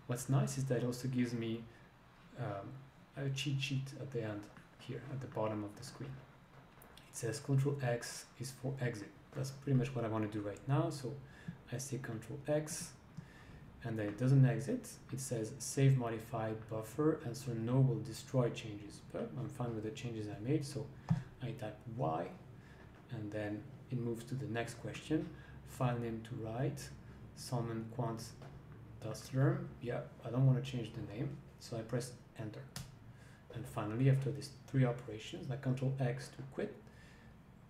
What's nice is that it also gives me um, a cheat sheet at the end here at the bottom of the screen. It says Control X is for exit. That's pretty much what I want to do right now. So I say Control X and then it doesn't exit. It says save modified buffer and so no will destroy changes. But I'm fine with the changes I made. So I type Y and then it moves to the next question. File name to write, salmon quant. Yeah, I don't want to change the name. So I press enter. And finally, after these three operations, I Control X to quit,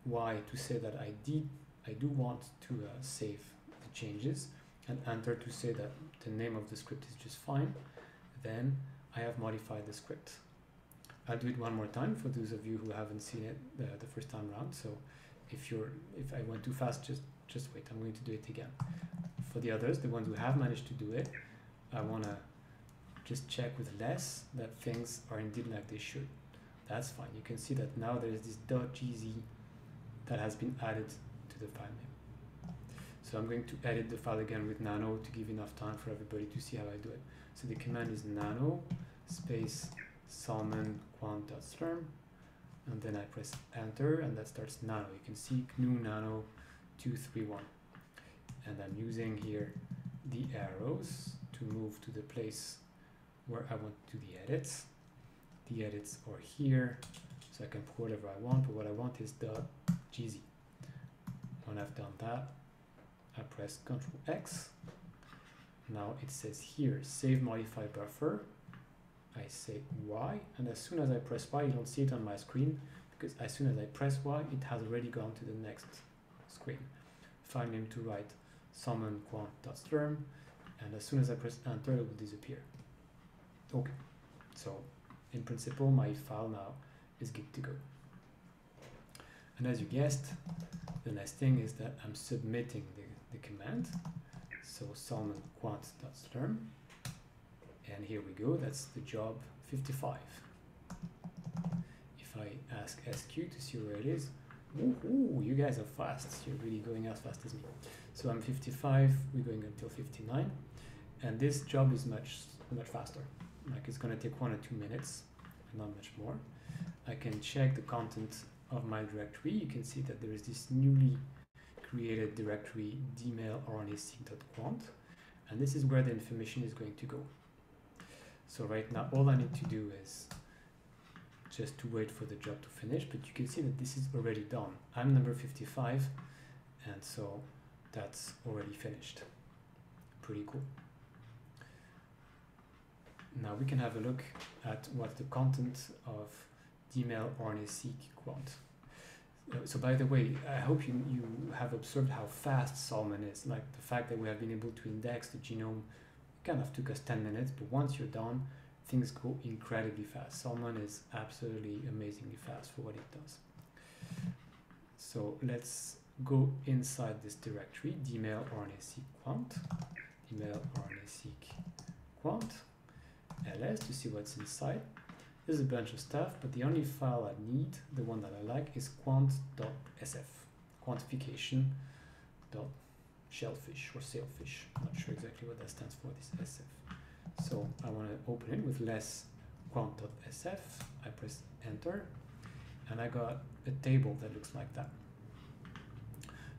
Y to say that I did, I do want to uh, save the changes, and enter to say that the name of the script is just fine, then I have modified the script. I'll do it one more time for those of you who haven't seen it the, the first time around. So if you're if I went too fast, just just wait. I'm going to do it again. For the others, the ones who have managed to do it, I want to just check with less that things are indeed like they should. That's fine. You can see that now there's this .gz that has been added to the file name. So I'm going to edit the file again with nano to give enough time for everybody to see how I do it. So the command is nano space salmon quant.slurm and then I press enter and that starts nano. You can see GNU nano 231 and I'm using here the arrows to move to the place where I want to do the edits. The edits are here so I can put whatever I want but what I want is the gz. When I've done that I press Ctrl X now it says here save modify buffer I say Y, and as soon as I press Y, you don't see it on my screen, because as soon as I press Y, it has already gone to the next screen. File name to write salmon quant.slurm, and as soon as I press enter, it will disappear. Okay, so in principle, my file now is good to go. And as you guessed, the next thing is that I'm submitting the, the command. So salmon quant.slurm. And here we go, that's the job 55. If I ask SQ to see where it is, ooh, you guys are fast. You're really going as fast as me. So I'm 55, we're going until 59. And this job is much, much faster. Like it's gonna take one or two minutes, not much more. I can check the content of my directory. You can see that there is this newly created directory dmel and this is where the information is going to go. So right now all I need to do is just to wait for the job to finish but you can see that this is already done. I'm number 55 and so that's already finished. Pretty cool. Now we can have a look at what the content of dmel quant. So by the way, I hope you, you have observed how fast Salmon is. Like the fact that we have been able to index the genome kind of took us 10 minutes, but once you're done, things go incredibly fast. Salmon is absolutely amazingly fast for what it does. So let's go inside this directory, dmel RNA-seq quant, dmel RNA-seq quant, ls to see what's inside. There's a bunch of stuff, but the only file I need, the one that I like, is quant.sf, quantification.shellfish or sailfish. Not sure exactly what that stands for, this SF. So I want to open it with less quant.sf. I press enter, and I got a table that looks like that.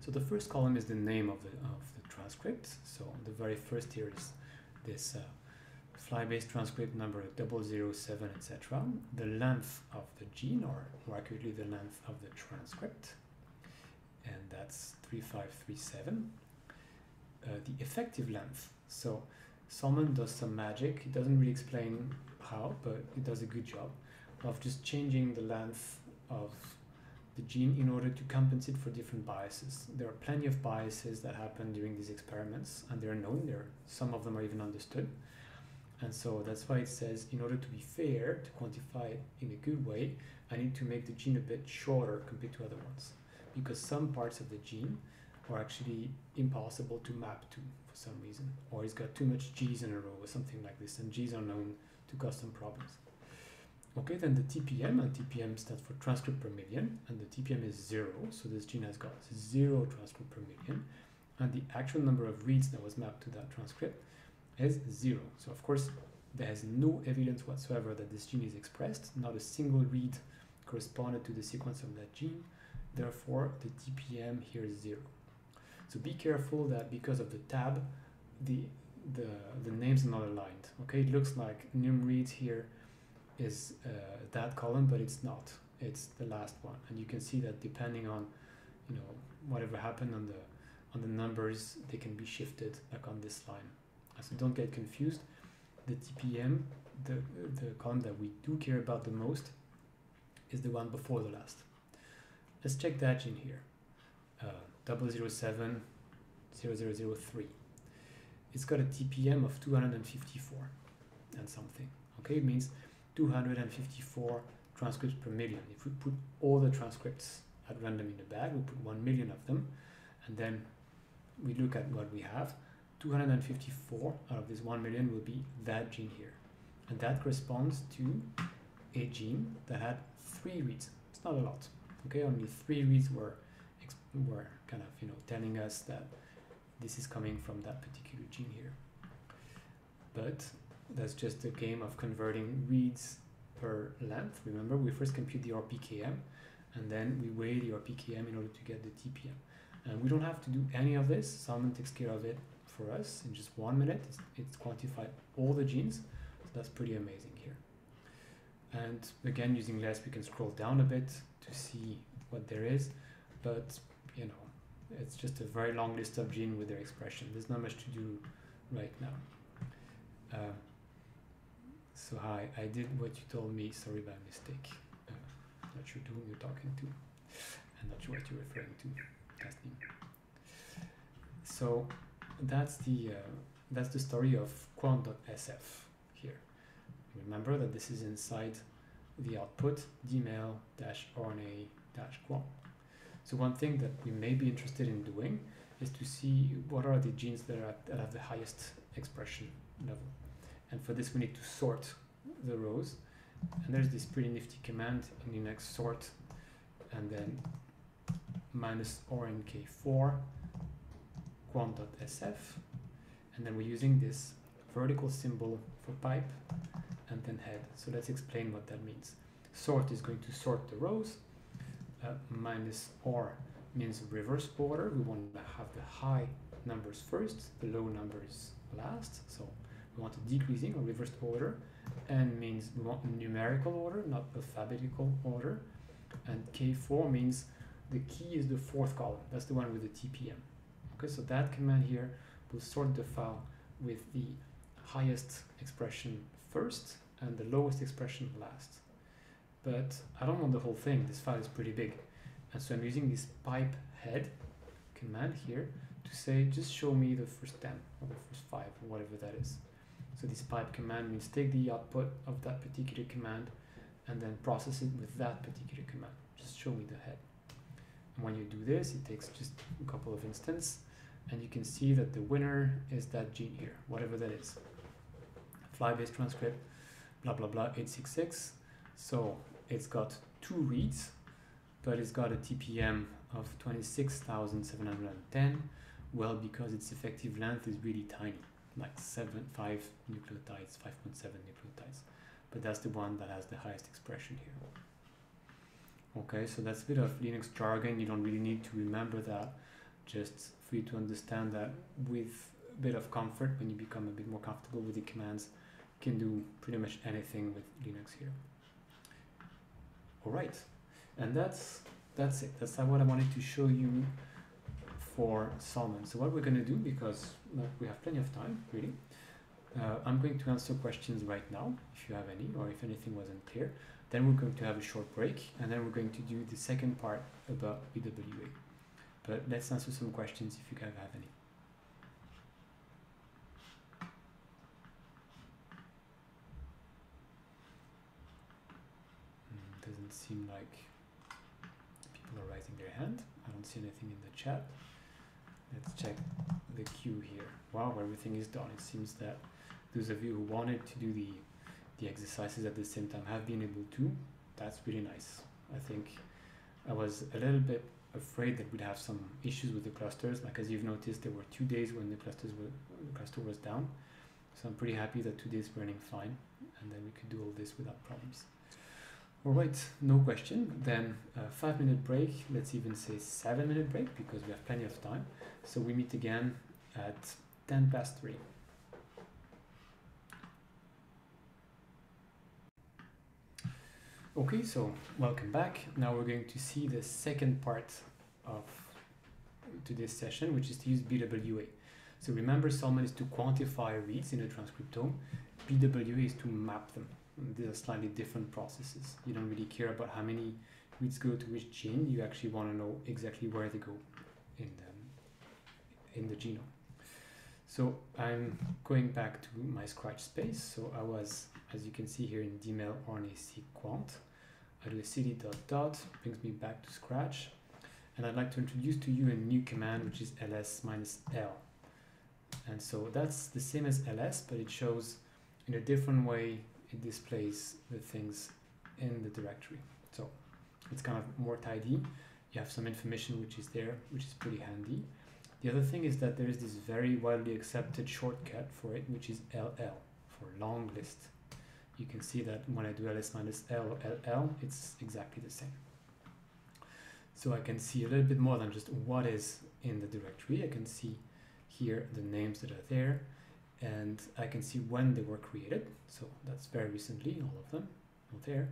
So the first column is the name of the, of the transcript. So the very first here is this uh, FlyBase transcript number 007, etc. The length of the gene, or more accurately, the length of the transcript, and that's 3537. Uh, the effective length. So Salmon does some magic. It doesn't really explain how, but it does a good job of just changing the length of the gene in order to compensate for different biases. There are plenty of biases that happen during these experiments, and they're known. There, some of them are even understood. And so that's why it says, in order to be fair, to quantify it in a good way, I need to make the gene a bit shorter compared to other ones. Because some parts of the gene are actually impossible to map to for some reason. Or it's got too much G's in a row or something like this, and G's are known to cause some problems. Okay, then the TPM, and TPM stands for transcript per million, and the TPM is zero, so this gene has got zero transcript per million, and the actual number of reads that was mapped to that transcript is zero. So of course, there is no evidence whatsoever that this gene is expressed. Not a single read corresponded to the sequence of that gene. Therefore, the TPM here is zero. So be careful that because of the tab, the the the names are not aligned. Okay, it looks like num reads here is uh, that column, but it's not. It's the last one, and you can see that depending on, you know, whatever happened on the on the numbers, they can be shifted like on this line. So don't get confused. The TPM, the, the column that we do care about the most, is the one before the last. Let's check that in here. Uh, 007 0003. It's got a TPM of 254 and something. Okay, it means 254 transcripts per million. If we put all the transcripts at random in the bag, we put 1 million of them, and then we look at what we have. 254 out of this 1 million will be that gene here. And that corresponds to a gene that had three reads. It's not a lot. Okay, only three reads were were kind of you know telling us that this is coming from that particular gene here. But that's just a game of converting reads per length. Remember, we first compute the RPKM and then we weigh the RPKM in order to get the TPM. And we don't have to do any of this. Salmon takes care of it for us in just one minute. It's, it's quantified all the genes, so that's pretty amazing here. And again, using less, we can scroll down a bit to see what there is, but you know, it's just a very long list of genes with their expression. There's not much to do right now. Uh, so hi, I did what you told me, sorry by mistake. Uh, not sure to whom you're talking to. I'm not sure what you're referring to, Kathleen. So that's the uh, that's the story of quant.sf here. Remember that this is inside the output dmel-rna-quant. So one thing that we may be interested in doing is to see what are the genes that, are, that have the highest expression level. And for this we need to sort the rows. And there's this pretty nifty command in Linux sort and then minus rnk4 quant.sf and then we're using this vertical symbol for pipe and then head. So let's explain what that means. Sort is going to sort the rows. Uh, minus R means reverse order. We want to have the high numbers first, the low numbers last. So we want a decreasing or reversed order. N means we want numerical order, not alphabetical order. And K4 means the key is the fourth column. That's the one with the TPM. Okay, so that command here will sort the file with the highest expression first and the lowest expression last. But I don't want the whole thing, this file is pretty big. And so I'm using this pipe head command here to say just show me the first 10 or the first 5 or whatever that is. So this pipe command means take the output of that particular command and then process it with that particular command. Just show me the head. And when you do this, it takes just a couple of instants and you can see that the winner is that gene here, whatever that is. Flybase transcript, blah blah blah 866. So it's got two reads, but it's got a TPM of 26,710. Well, because its effective length is really tiny, like 7, 5 nucleotides, 5.7 nucleotides. But that's the one that has the highest expression here. Okay, so that's a bit of Linux jargon. You don't really need to remember that. Just for you to understand that with a bit of comfort, when you become a bit more comfortable with the commands, you can do pretty much anything with Linux here. All right, and that's that's it. That's what I wanted to show you for Salmon. So what we're going to do, because we have plenty of time, really, uh, I'm going to answer questions right now, if you have any, or if anything wasn't clear. Then we're going to have a short break, and then we're going to do the second part about BWA. But let's answer some questions if you guys have any. Mm, doesn't seem like people are raising their hand. I don't see anything in the chat. Let's check the queue here. Wow, everything is done. It seems that those of you who wanted to do the the exercises at the same time have been able to. That's really nice. I think I was a little bit afraid that we'd have some issues with the clusters. Like as you've noticed, there were two days when the clusters were the cluster was down. So I'm pretty happy that two days running fine, and then we could do all this without problems. All right, no question. Then a five minute break. Let's even say seven minute break because we have plenty of time. So we meet again at ten past three. Okay, so welcome back. Now we're going to see the second part of today's session, which is to use BWA. So remember, Salmon is to quantify reads in a transcriptome. BWA is to map them. These are slightly different processes. You don't really care about how many reads go to which gene. You actually want to know exactly where they go in the, in the genome. So I'm going back to my Scratch space. So I was, as you can see here in dmel RNA-seq quant, I do a cd dot dot, brings me back to Scratch. And I'd like to introduce to you a new command, which is ls minus l. And so that's the same as ls, but it shows in a different way, it displays the things in the directory. So it's kind of more tidy. You have some information which is there, which is pretty handy. The other thing is that there is this very widely accepted shortcut for it, which is LL for long list. You can see that when I do ls minus L or LL, it's exactly the same. So I can see a little bit more than just what is in the directory. I can see here the names that are there and I can see when they were created. So that's very recently, all of them are there.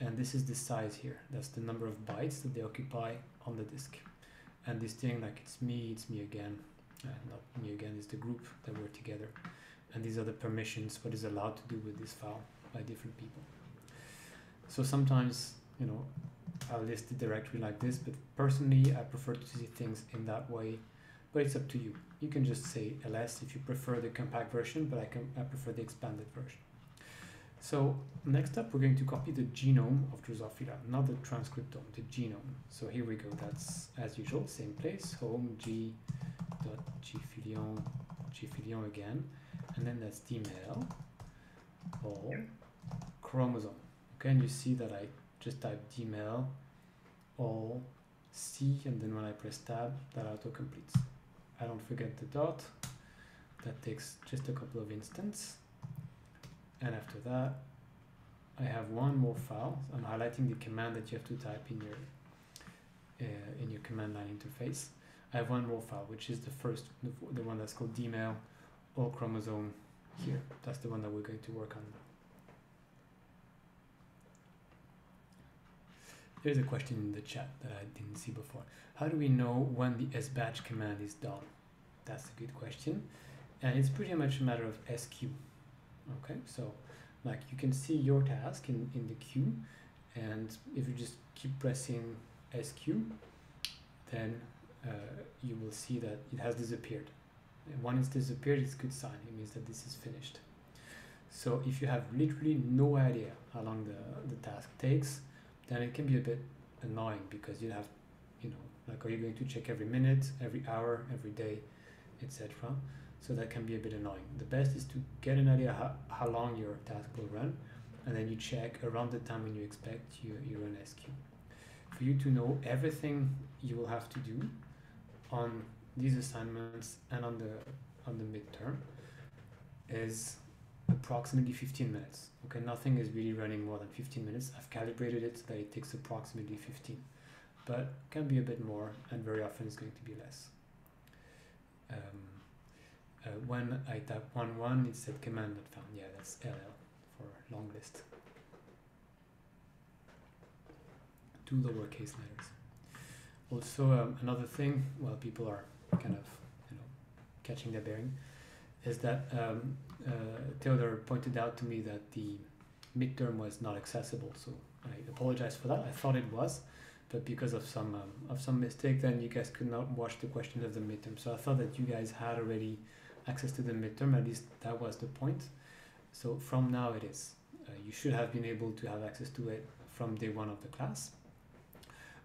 And this is the size here. That's the number of bytes that they occupy on the disk and this thing like it's me it's me again uh, not me again is the group that we're together and these are the permissions what is allowed to do with this file by different people. So sometimes you know I'll list the directory like this but personally I prefer to see things in that way but it's up to you. You can just say ls if you prefer the compact version but I can I prefer the expanded version. So next up, we're going to copy the genome of Drosophila, not the transcriptome, the genome. So here we go. That's as usual, same place, home g dot gfilion, gfilion again, and then that's dmel all chromosome. Okay, and you see that I just type dmel all c, and then when I press tab, that auto completes. I don't forget the dot. That takes just a couple of instants and after that I have one more file. I'm highlighting the command that you have to type in your uh, in your command line interface. I have one more file, which is the first, the, the one that's called dmel all chromosome here. That's the one that we're going to work on. There's a question in the chat that I didn't see before. How do we know when the sbatch command is done? That's a good question. And it's pretty much a matter of SQ okay so like you can see your task in, in the queue and if you just keep pressing SQ then uh, you will see that it has disappeared and when it's disappeared it's a good sign it means that this is finished so if you have literally no idea how long the, the task takes then it can be a bit annoying because you have you know like are you going to check every minute every hour every day etc so that can be a bit annoying. The best is to get an idea how, how long your task will run and then you check around the time when you expect you, you run SQ. For you to know everything you will have to do on these assignments and on the on the midterm is approximately 15 minutes. Okay, nothing is really running more than 15 minutes. I've calibrated it so that it takes approximately 15, but can be a bit more and very often it's going to be less. Um, uh, when I type 1 1 it said command not found yeah that's LL for long list two lowercase letters also um, another thing while people are kind of you know catching their bearing is that um, uh, Theodore pointed out to me that the midterm was not accessible so I apologize for that I thought it was but because of some um, of some mistake then you guys could not watch the questions of the midterm so I thought that you guys had already access to the midterm, at least that was the point. So from now it is. Uh, you should have been able to have access to it from day one of the class,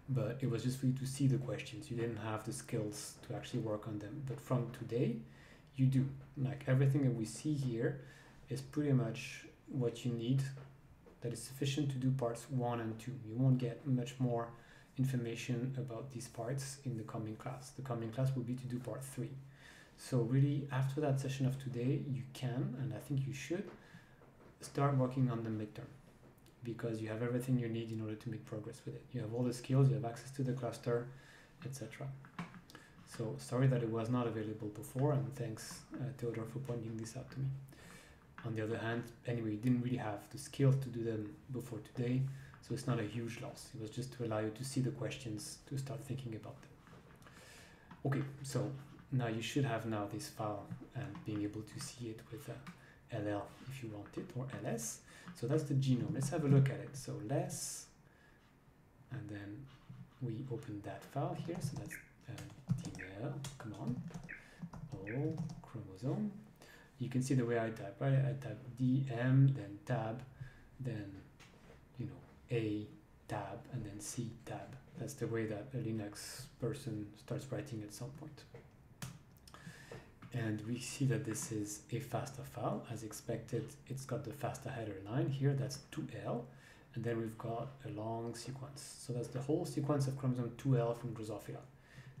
but it was just for you to see the questions. You didn't have the skills to actually work on them. But from today, you do. Like everything that we see here is pretty much what you need that is sufficient to do parts one and two. You won't get much more information about these parts in the coming class. The coming class will be to do part three. So really, after that session of today, you can, and I think you should, start working on the midterm because you have everything you need in order to make progress with it. You have all the skills, you have access to the cluster, etc. So sorry that it was not available before, and thanks uh, Theodore for pointing this out to me. On the other hand, anyway, you didn't really have the skills to do them before today, so it's not a huge loss. It was just to allow you to see the questions, to start thinking about them. Okay, so now you should have now this file and being able to see it with uh, LL if you want it or LS. So that's the genome. Let's have a look at it. So less, and then we open that file here. So that's Come on, O chromosome. You can see the way I type. Right, I type DM, then tab, then you know A tab, and then C tab. That's the way that a Linux person starts writing at some point and we see that this is a FASTA file. As expected, it's got the FASTA header line here, that's 2L, and then we've got a long sequence. So that's the whole sequence of chromosome 2L from Drosophila.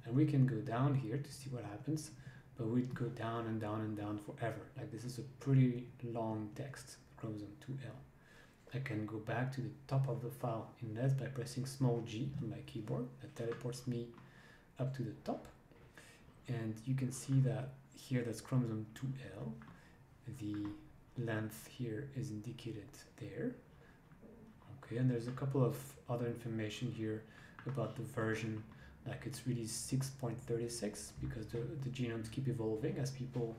And we can go down here to see what happens, but we'd go down and down and down forever. Like this is a pretty long text, chromosome 2L. I can go back to the top of the file in less by pressing small g on my keyboard. That teleports me up to the top. And you can see that here that's chromosome 2L. The length here is indicated there. Okay, and there's a couple of other information here about the version, like it's really 6.36 because the, the genomes keep evolving as people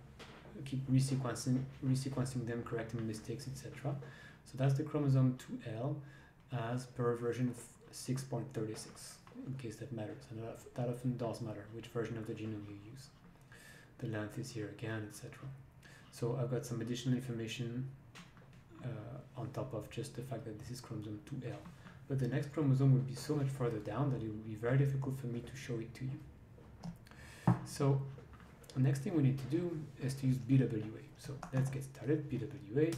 keep resequencing, resequencing them, correcting mistakes, etc. So that's the chromosome 2L as per version 6.36 in case that matters. And that often does matter which version of the genome you use the length is here again, etc. So I've got some additional information uh, on top of just the fact that this is chromosome 2L. But the next chromosome would be so much further down that it would be very difficult for me to show it to you. So the next thing we need to do is to use BWA. So let's get started, BWA,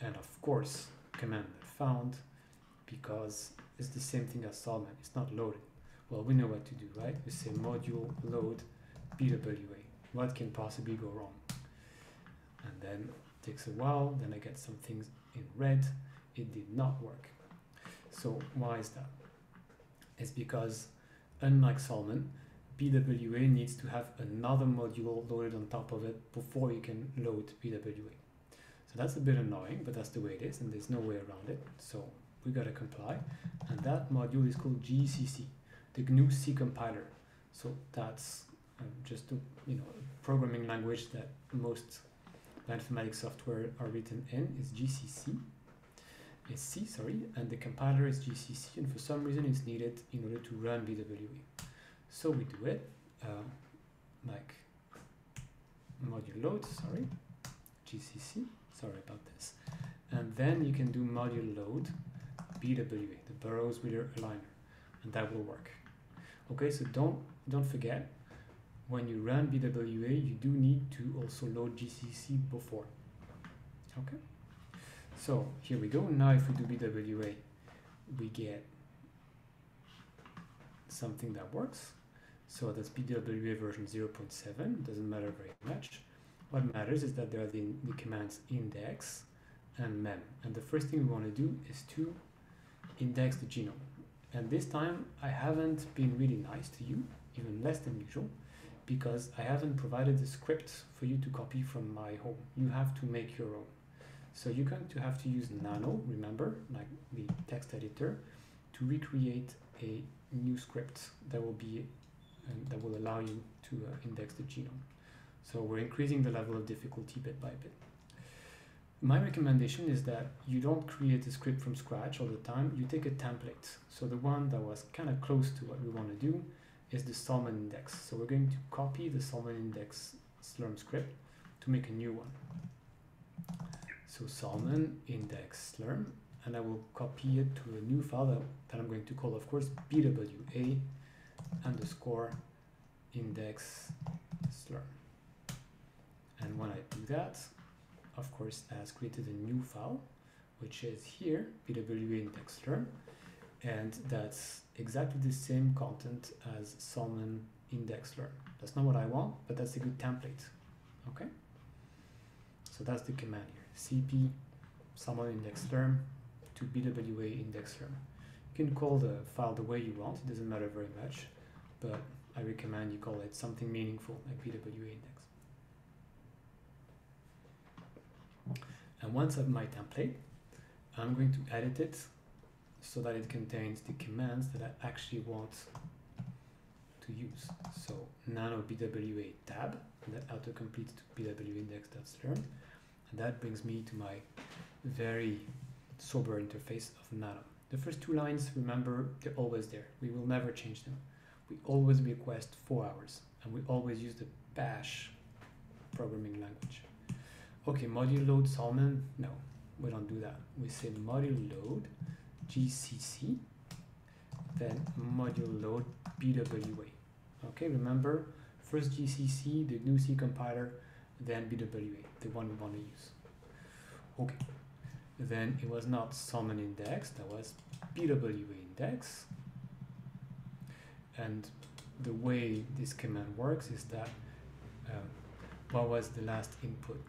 and of course, command found, because it's the same thing as Salmon, it's not loaded. Well, we know what to do, right? We say module load BWA. What can possibly go wrong? And then it takes a while, then I get some things in red. It did not work. So why is that? It's because unlike Salmon, BWA needs to have another module loaded on top of it before you can load BWA. So that's a bit annoying, but that's the way it is, and there's no way around it. So we gotta comply, and that module is called GCC, the GNU C compiler. So that's um, just a you know programming language that most bioinformatics software are written in is GCC. Is C, sorry, and the compiler is GCC, and for some reason it's needed in order to run BWA. So we do it uh, like module load, sorry, GCC, sorry about this. And then you can do module load BWA, the Burrows Wheeler Aligner, and that will work. Okay, so don't don't forget when you run BWA, you do need to also load GCC before. Okay, so here we go. Now, if we do BWA, we get something that works. So that's BWA version 0.7, doesn't matter very much. What matters is that there are the, the commands index and mem. And the first thing we want to do is to index the genome. And this time I haven't been really nice to you, even less than usual, because I haven't provided the script for you to copy from my home. You have to make your own. So you're going to have to use Nano, remember, like the text editor, to recreate a new script that will be and that will allow you to uh, index the genome. So we're increasing the level of difficulty bit by bit. My recommendation is that you don't create a script from scratch all the time. You take a template. So the one that was kind of close to what we want to do is the Salmon index. So we're going to copy the Salmon index Slurm script to make a new one. So Salmon index Slurm, and I will copy it to a new file that, that I'm going to call, of course, BWA underscore index slurm. And when I do that, of course, it has created a new file, which is here, bwa index slurm, and that's exactly the same content as Salmon index slurm. That's not what I want, but that's a good template, okay? So that's the command here, cp Salmon index term, to bwa index slurm. You can call the file the way you want, it doesn't matter very much but I recommend you call it something meaningful like BWA index. And once I have my template, I'm going to edit it so that it contains the commands that I actually want to use. So nano BWA tab, that autocompletes to BWA index.slurm. And that brings me to my very sober interface of nano. The first two lines, remember, they're always there. We will never change them we always request four hours and we always use the bash programming language. Okay, module load Salmon, no, we don't do that. We say module load GCC, then module load BWA. Okay, remember, first GCC, the GNU C compiler, then BWA, the one we want to use. Okay, then it was not Salmon index, that was BWA index, and the way this command works is that um, what was the last input?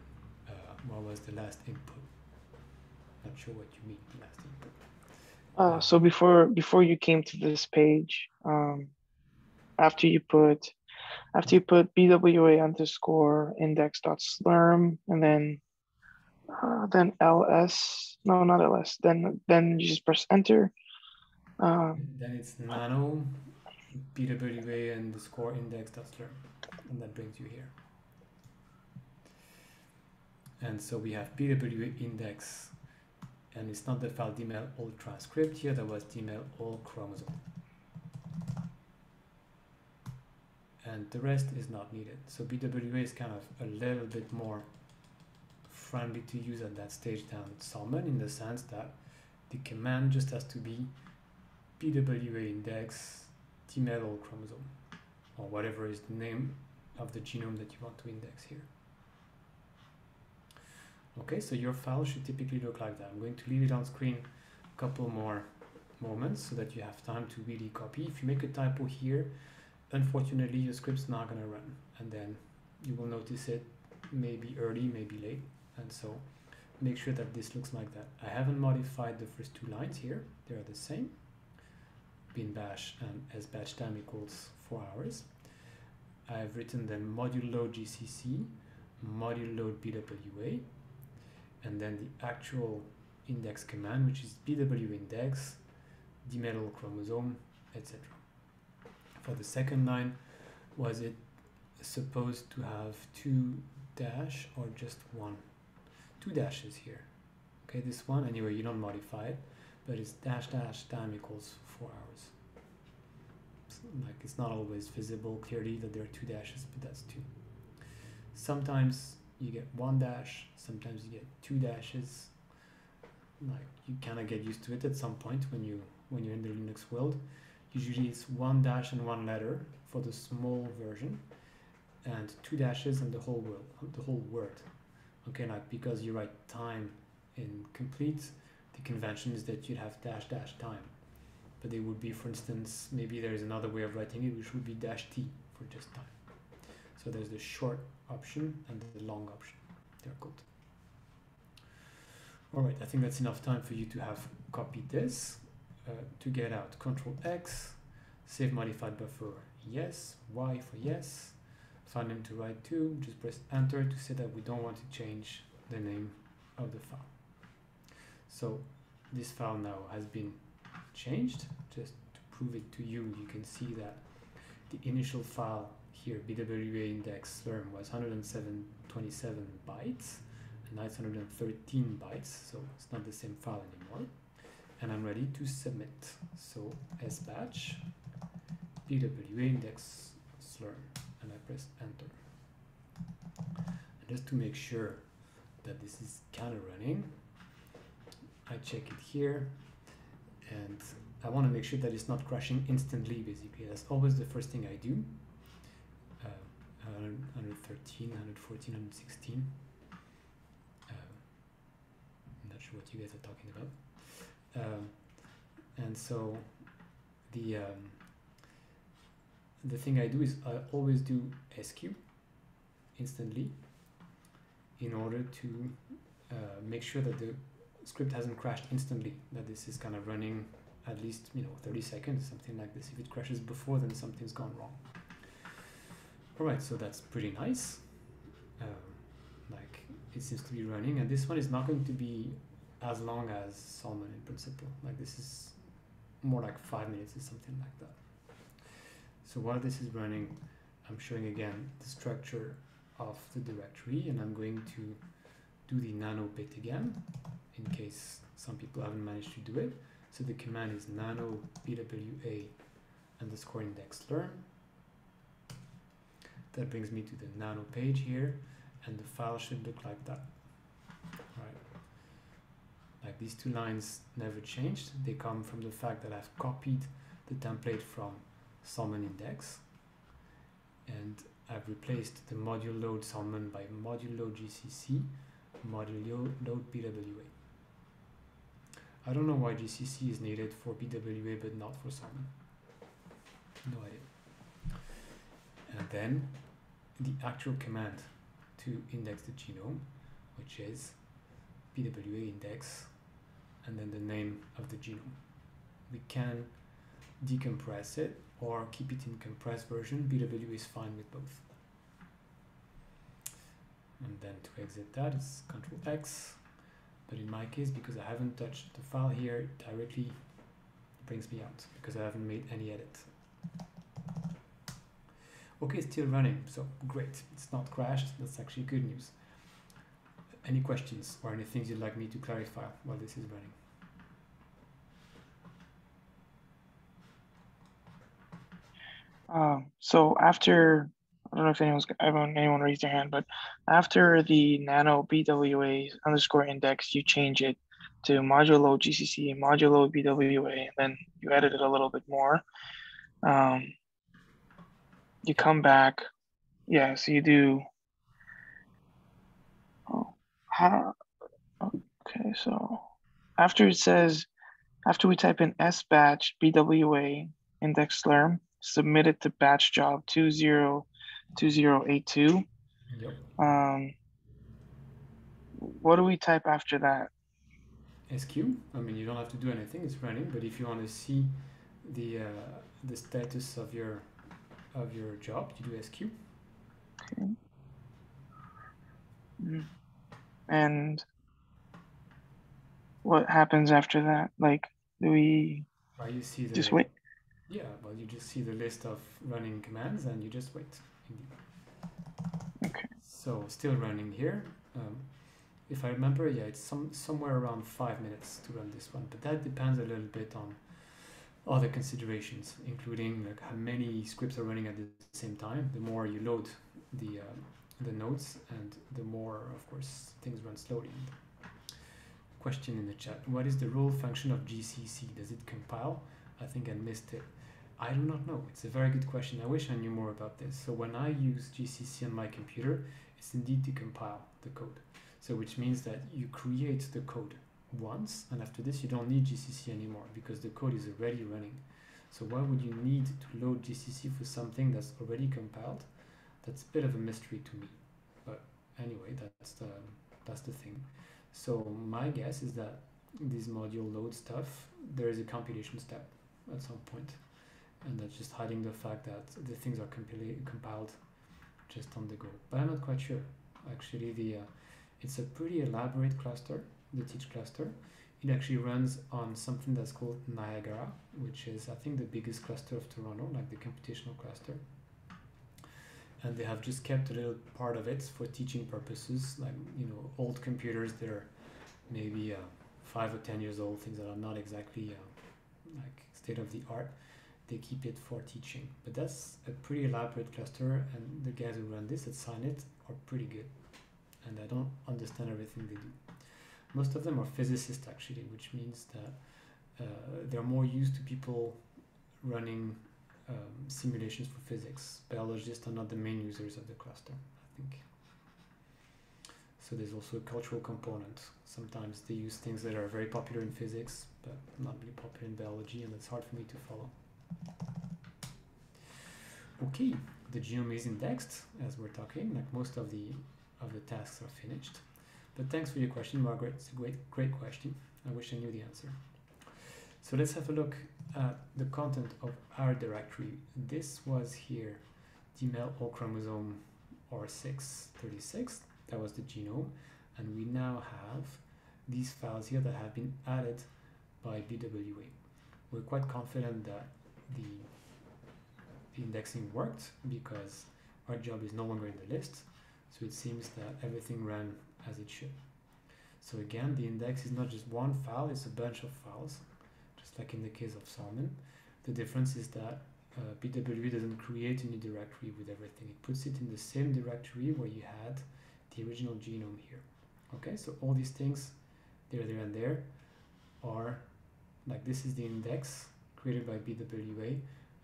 Uh, what was the last input? Not sure what you mean, the last input. Uh, so before before you came to this page, um, after you put after you put bwa underscore index dot slurm and then uh, then ls no not ls then then you just press enter. Um, then it's nano bwa underscore index dot slurm and that brings you here and so we have bwa index and it's not the file dmel all transcript here that was dmel all chromosome and the rest is not needed so bwa is kind of a little bit more friendly to use at that stage than Salmon in the sense that the command just has to be BWA index DMEL chromosome or whatever is the name of the genome that you want to index here. Okay, so your file should typically look like that. I'm going to leave it on screen a couple more moments so that you have time to really copy. If you make a typo here, unfortunately your script's not going to run and then you will notice it maybe early, maybe late. And so make sure that this looks like that. I haven't modified the first two lines here. They are the same. Bin bash um, and s batch time equals four hours. I've written then module load GCC, module load BWA, and then the actual index command, which is BW index, DMEL chromosome, etc. For the second line, was it supposed to have two dash or just one? Two dashes here. Okay, this one, anyway, you don't modify it, but it's dash dash time equals four hours. like it's not always visible clearly that there are two dashes, but that's two. Sometimes you get one dash, sometimes you get two dashes. Like you kind of get used to it at some point when you when you're in the Linux world. Usually it's one dash and one letter for the small version, and two dashes and the whole word, the whole word. Okay, like because you write time in complete, the convention is that you'd have dash dash time, but they would be, for instance, maybe there is another way of writing it, which would be dash t for just time. So there's the short option and the long option. They're called. All right, I think that's enough time for you to have copied this. Uh, to get out, Control X, save modified buffer, yes, Y for yes, file name to write to, just press enter to say that we don't want to change the name of the file. So this file now has been changed, just to prove it to you, you can see that the initial file here, BWA index slurm was 107.27 bytes, and now it's 113 bytes, so it's not the same file anymore and I'm ready to submit. So sbatch bwa index slurm and I press enter. And just to make sure that this is kind of running, I check it here and I want to make sure that it's not crashing instantly basically. That's always the first thing I do. Uh, 113, 114, 116. Uh, I'm not sure what you guys are talking about. Um, and so the um, the thing I do is I always do SQ instantly in order to uh, make sure that the script hasn't crashed instantly, that this is kind of running at least you know 30 seconds, something like this. If it crashes before, then something's gone wrong. Alright, so that's pretty nice. Um, like it seems to be running, and this one is not going to be as long as Salmon in principle. Like this is more like five minutes or something like that. So while this is running, I'm showing again the structure of the directory and I'm going to do the nano bit again in case some people haven't managed to do it. So the command is nano bwa underscore index learn. That brings me to the nano page here and the file should look like that. Like these two lines never changed. They come from the fact that I've copied the template from Salmon index and I've replaced the module load Salmon by module load GCC, module load BWA. I don't know why GCC is needed for BWA but not for Salmon. No idea. And then the actual command to index the genome, which is bwa index and then the name of the genome. We can decompress it or keep it in compressed version. BW is fine with both. And then to exit that is Control X. But in my case, because I haven't touched the file here directly, brings me out because I haven't made any edit. Okay, still running, so great. It's not crashed, that's actually good news any questions or any things you'd like me to clarify while this is running? Uh, so after I don't know if anyone's everyone anyone raised their hand, but after the nano BWA underscore index, you change it to modulo GCC modulo BWA, and then you edit it a little bit more. Um, you come back, yeah. So you do. How? Okay, so after it says, after we type in s batch BWA index slurm, submit it to batch job 202082. Yep. Um, what do we type after that? SQ. I mean, you don't have to do anything; it's running. But if you want to see the uh, the status of your of your job, you do SQ. Okay. Mm. And what happens after that? Like, do we Well, you see the just wait? Yeah, well, you just see the list of running commands and you just wait. Okay. So still running here. Um, if I remember, yeah, it's some somewhere around five minutes to run this one, but that depends a little bit on other considerations, including like how many scripts are running at the same time. The more you load the um, the mm-hmm. nodes, and the more, of course, things run slowly. Question in the chat: What is the role function of GCC? Does it compile? I think I missed it. I do not know. It's a very good question. I wish I knew more about this. So when I use GCC on my computer, it's indeed to compile the code. So which means that you create the code once, and after this you don't need GCC anymore because the code is already running. So why would you need to load GCC for something that's already compiled? That's a bit of a mystery to me. But anyway, that's the that's the thing. So my guess is that this module load stuff, there is a compilation step at some point, and that's just hiding the fact that the things are compiled just on the go. But I'm not quite sure. Actually, the uh, it's a pretty elaborate cluster, the Teach cluster. It actually runs on something that's called Niagara, which is I think the biggest cluster of Toronto, like the computational cluster. And they have just kept a little part of it for teaching purposes, like you know old computers that are maybe uh, five or ten years old, things that are not exactly uh, like state of the art. They keep it for teaching, but that's a pretty elaborate cluster, and the guys who run this at SciNet are pretty good and I don't understand everything they do. Most of them are physicists actually, which means that uh, they're more used to people running um, simulations for physics. Biologists are not the main users of the cluster, I think. So there's also a cultural component. Sometimes they use things that are very popular in physics, but not really popular in biology, and it's hard for me to follow. Okay, the genome is indexed as we're talking, like most of the of the tasks are finished. But thanks for your question, Margaret. It's a great, great question. I wish I knew the answer. So let's have a look at the content of our directory. This was here, Dmel all chromosome R636. That was the genome. And we now have these files here that have been added by BWA. We're quite confident that the, the indexing worked because our job is no longer in the list so it seems that everything ran as it should. So again, the index is not just one file, it's a bunch of files, like in the case of Salmon. The difference is that uh, doesn't create a new directory with everything. It puts it in the same directory where you had the original genome here. Okay, so all these things, there, there, and there, are like this is the index created by BWA,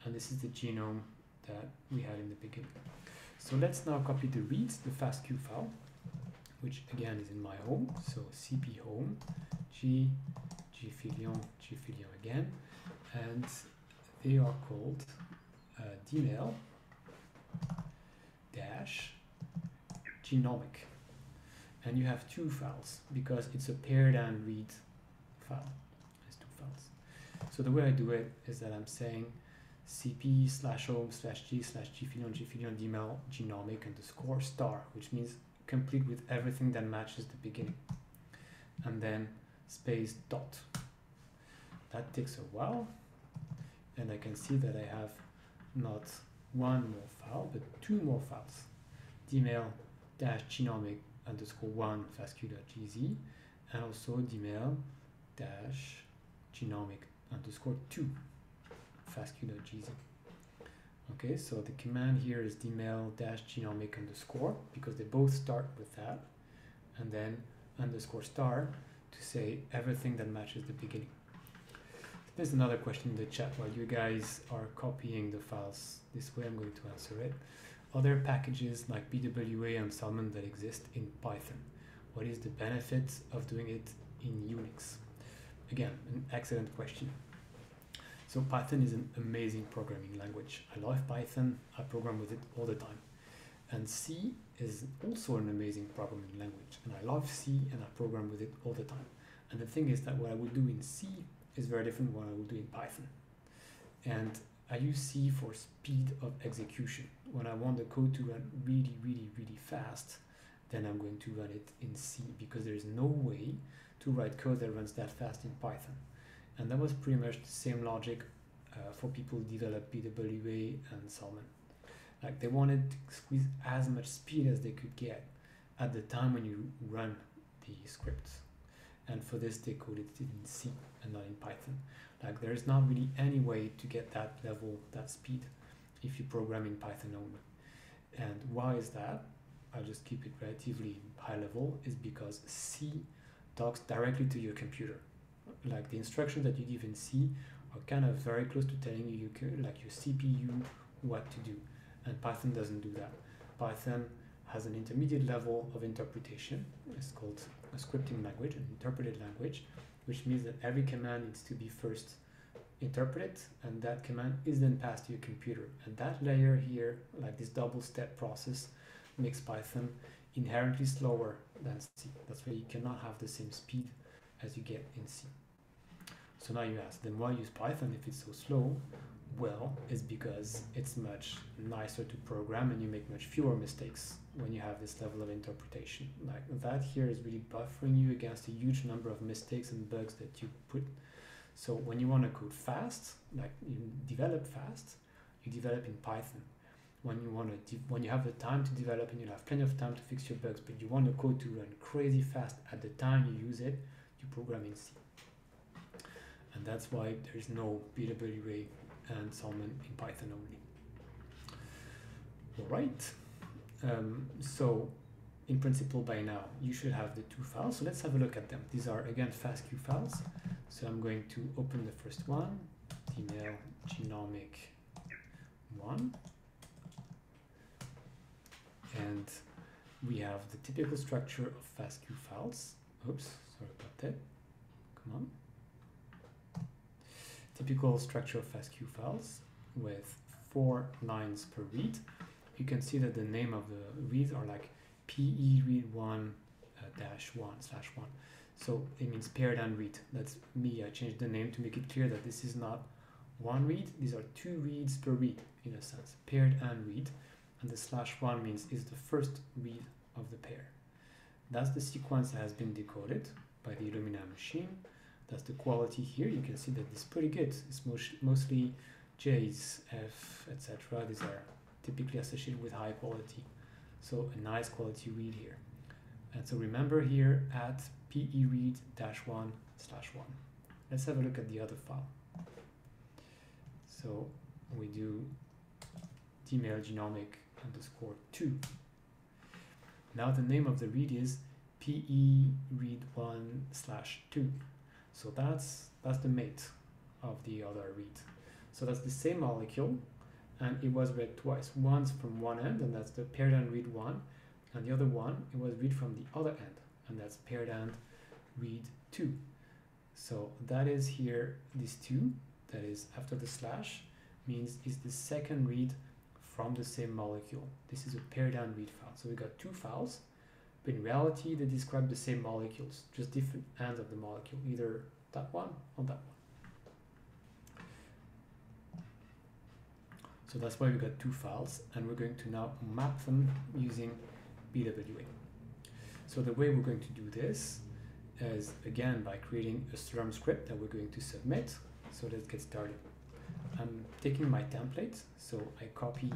and this is the genome that we had in the beginning. So let's now copy the reads, the fastq file, which again is in my home. So cp home, g, gfilion, gfilion again, and they are called uh, dmel dash genomic. And you have two files because it's a and read file. It's two files. So the way I do it is that I'm saying cp slash home slash g slash gfilion gfilion dmel genomic underscore star, which means complete with everything that matches the beginning. And then space dot. That takes a while. And I can see that I have not one more file, but two more files. dmel dash genomic underscore one fastq.gz and also dmel dash genomic underscore two fastq.gz. Okay, so the command here is dmel dash genomic underscore because they both start with that, and then underscore star to say everything that matches the beginning. There's another question in the chat while you guys are copying the files. This way I'm going to answer it. Other packages like BWA and Salmon that exist in Python. What is the benefit of doing it in Unix? Again, an excellent question. So Python is an amazing programming language. I love Python. I program with it all the time. And C is also an amazing programming language. And I love C and I program with it all the time. And the thing is that what I would do in C is very different what I would do in Python. And I use C for speed of execution. When I want the code to run really, really, really fast, then I'm going to run it in C because there is no way to write code that runs that fast in Python. And that was pretty much the same logic uh, for people develop BWA and Salmon. Like they wanted to squeeze as much speed as they could get at the time when you run the scripts. And for this, they coded it in C and not in Python. Like there is not really any way to get that level, that speed, if you program in Python only. And why is that? I'll just keep it relatively high level, is because C talks directly to your computer. Like the instructions that you give in C are kind of very close to telling you, you like your CPU what to do. And Python doesn't do that. Python has an intermediate level of interpretation. It's called a scripting language, an interpreted language, which means that every command needs to be first interpreted and that command is then passed to your computer. And that layer here, like this double step process, makes Python inherently slower than C. That's why you cannot have the same speed as you get in C. So now you ask, then why use Python if it's so slow? Well, it's because it's much nicer to program and you make much fewer mistakes when you have this level of interpretation. Like that here is really buffering you against a huge number of mistakes and bugs that you put. So when you want to code fast, like you develop fast, you develop in Python. When you want to, when you have the time to develop and you have plenty of time to fix your bugs, but you want the code to run crazy fast at the time you use it, you program in C. And that's why there's no BWA and Salmon in Python only. All right. Um, so in principle by now you should have the two files. So let's have a look at them. These are again FASTQ files. So I'm going to open the first one, dmel genomic one. And we have the typical structure of FASTQ files. Oops, sorry about that. Come on typical structure of FASTQ files with four lines per read. You can see that the name of the reads are like PE read one uh, dash one slash one. So it means paired and read. That's me. I changed the name to make it clear that this is not one read. These are two reads per read in a sense, paired and read. And the slash one means is the first read of the pair. That's the sequence that has been decoded by the Illumina machine. That's the quality here. You can see that it's pretty good. It's most, mostly J's, F, etc. These are typically associated with high quality. So a nice quality read here. And so remember here at pe read dash one slash one. Let's have a look at the other file. So we do dmel genomic underscore two. Now the name of the read is pe read one slash two. So that's that's the mate of the other read. So that's the same molecule and it was read twice. Once from one end and that's the paired end read one and the other one it was read from the other end and that's paired end read two. So that is here this two that is after the slash means is the second read from the same molecule. This is a paired end read file. So we got two files but in reality, they describe the same molecules, just different ends of the molecule, either that one or that one. So that's why we got two files, and we're going to now map them using BWA. So the way we're going to do this is, again, by creating a Slurm script that we're going to submit. So let's get started. I'm taking my template, so I copy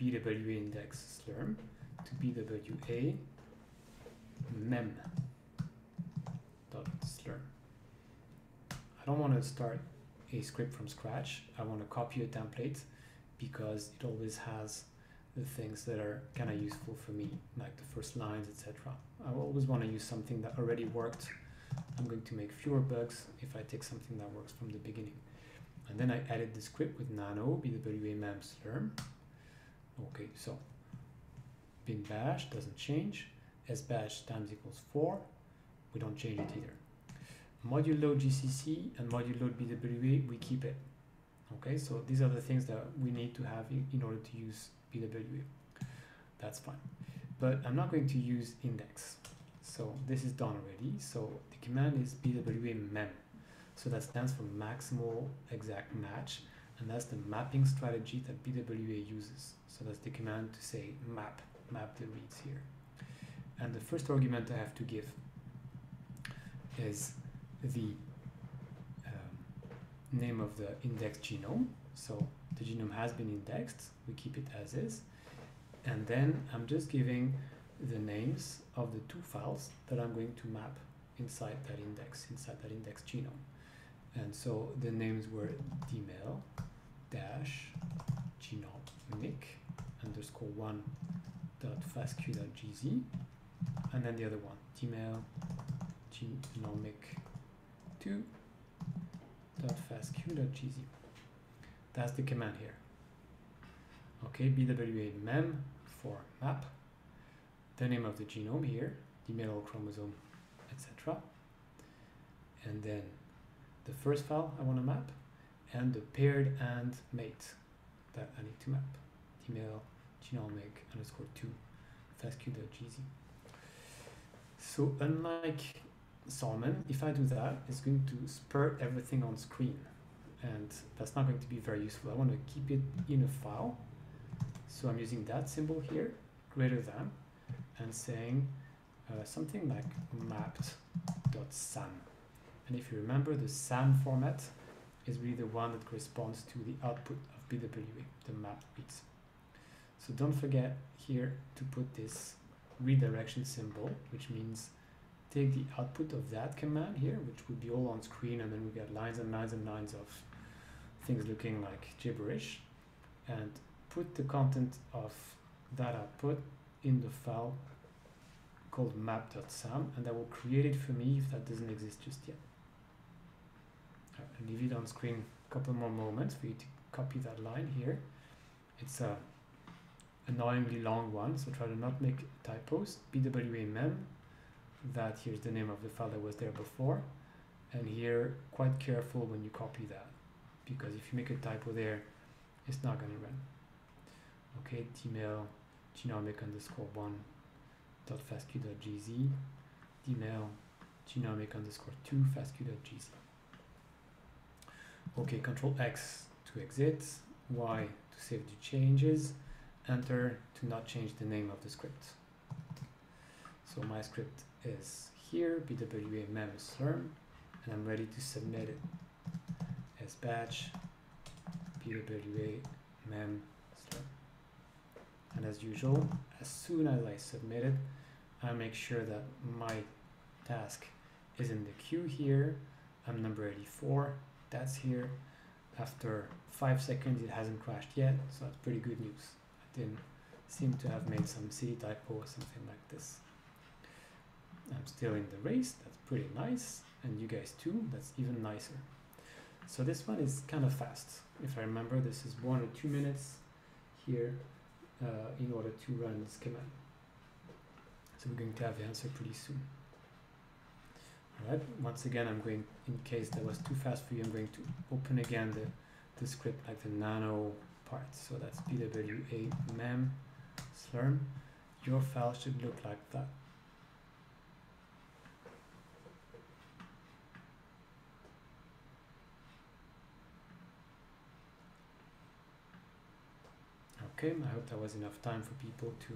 BWA index Slurm to BWA mem dot slurm. I don't want to start a script from scratch. I want to copy a template because it always has the things that are kind of useful for me, like the first lines, etc. I always want to use something that already worked. I'm going to make fewer bugs if I take something that works from the beginning. And then I edit the script with nano, bwa mem slurm. Okay, so bin bash doesn't change. S bash times equals 4. We don't change it either. Module load GCC and module load BWA, we keep it. Okay, so these are the things that we need to have in, in order to use BWA. That's fine. But I'm not going to use index. So this is done already. So the command is BWA mem. So that stands for maximal exact match. And that's the mapping strategy that BWA uses. So that's the command to say map, map the reads here. And the first argument I have to give is the um, name of the index genome. So the genome has been indexed, we keep it as is. And then I'm just giving the names of the two files that I'm going to map inside that index, inside that index genome. And so the names were dmel dash genomic underscore one dot fastq.gz and then the other one dmel genomic 2 dot that's the command here. Okay bwa mem for map the name of the genome here the chromosome etc and then the first file I want to map and the paired and mate that I need to map. Dmel genomic underscore 2 fastq.gz so unlike Salmon, if I do that, it's going to spurt everything on screen and that's not going to be very useful. I want to keep it in a file. So I'm using that symbol here, greater than, and saying uh, something like mapped.sam. And if you remember, the SAM format is really the one that corresponds to the output of BWA, the map reads. So don't forget here to put this redirection symbol, which means take the output of that command here, which would be all on screen, and then we get lines and lines and lines of things looking like gibberish, and put the content of that output in the file called map.sam, and that will create it for me if that doesn't exist just yet. I'll leave it on screen a couple more moments for you to copy that line here. It's a annoyingly long one, so try to not make typos. BWA mem that here's the name of the file that was there before and here quite careful when you copy that because if you make a typo there it's not going to run okay dmel genomic underscore one dot fastq.gz dmel genomic underscore two fastq.gz okay control x to exit y to save the changes enter to not change the name of the script so my script is here, bwa mem slurm, and I'm ready to submit it as batch bwa mem slurm. And as usual, as soon as I submit it, I make sure that my task is in the queue here. I'm number 84, that's here. After five seconds, it hasn't crashed yet, so that's pretty good news. Didn't seem to have made some typo or something like this. I'm still in the race, that's pretty nice, and you guys too, that's even nicer. So this one is kind of fast. If I remember, this is one or two minutes here uh, in order to run this command. So we're going to have the answer pretty soon. Alright, once again, I'm going, in case that was too fast for you, I'm going to open again the, the script like the nano So that's bwa mem slurm. Your file should look like that. Okay, I hope that was enough time for people to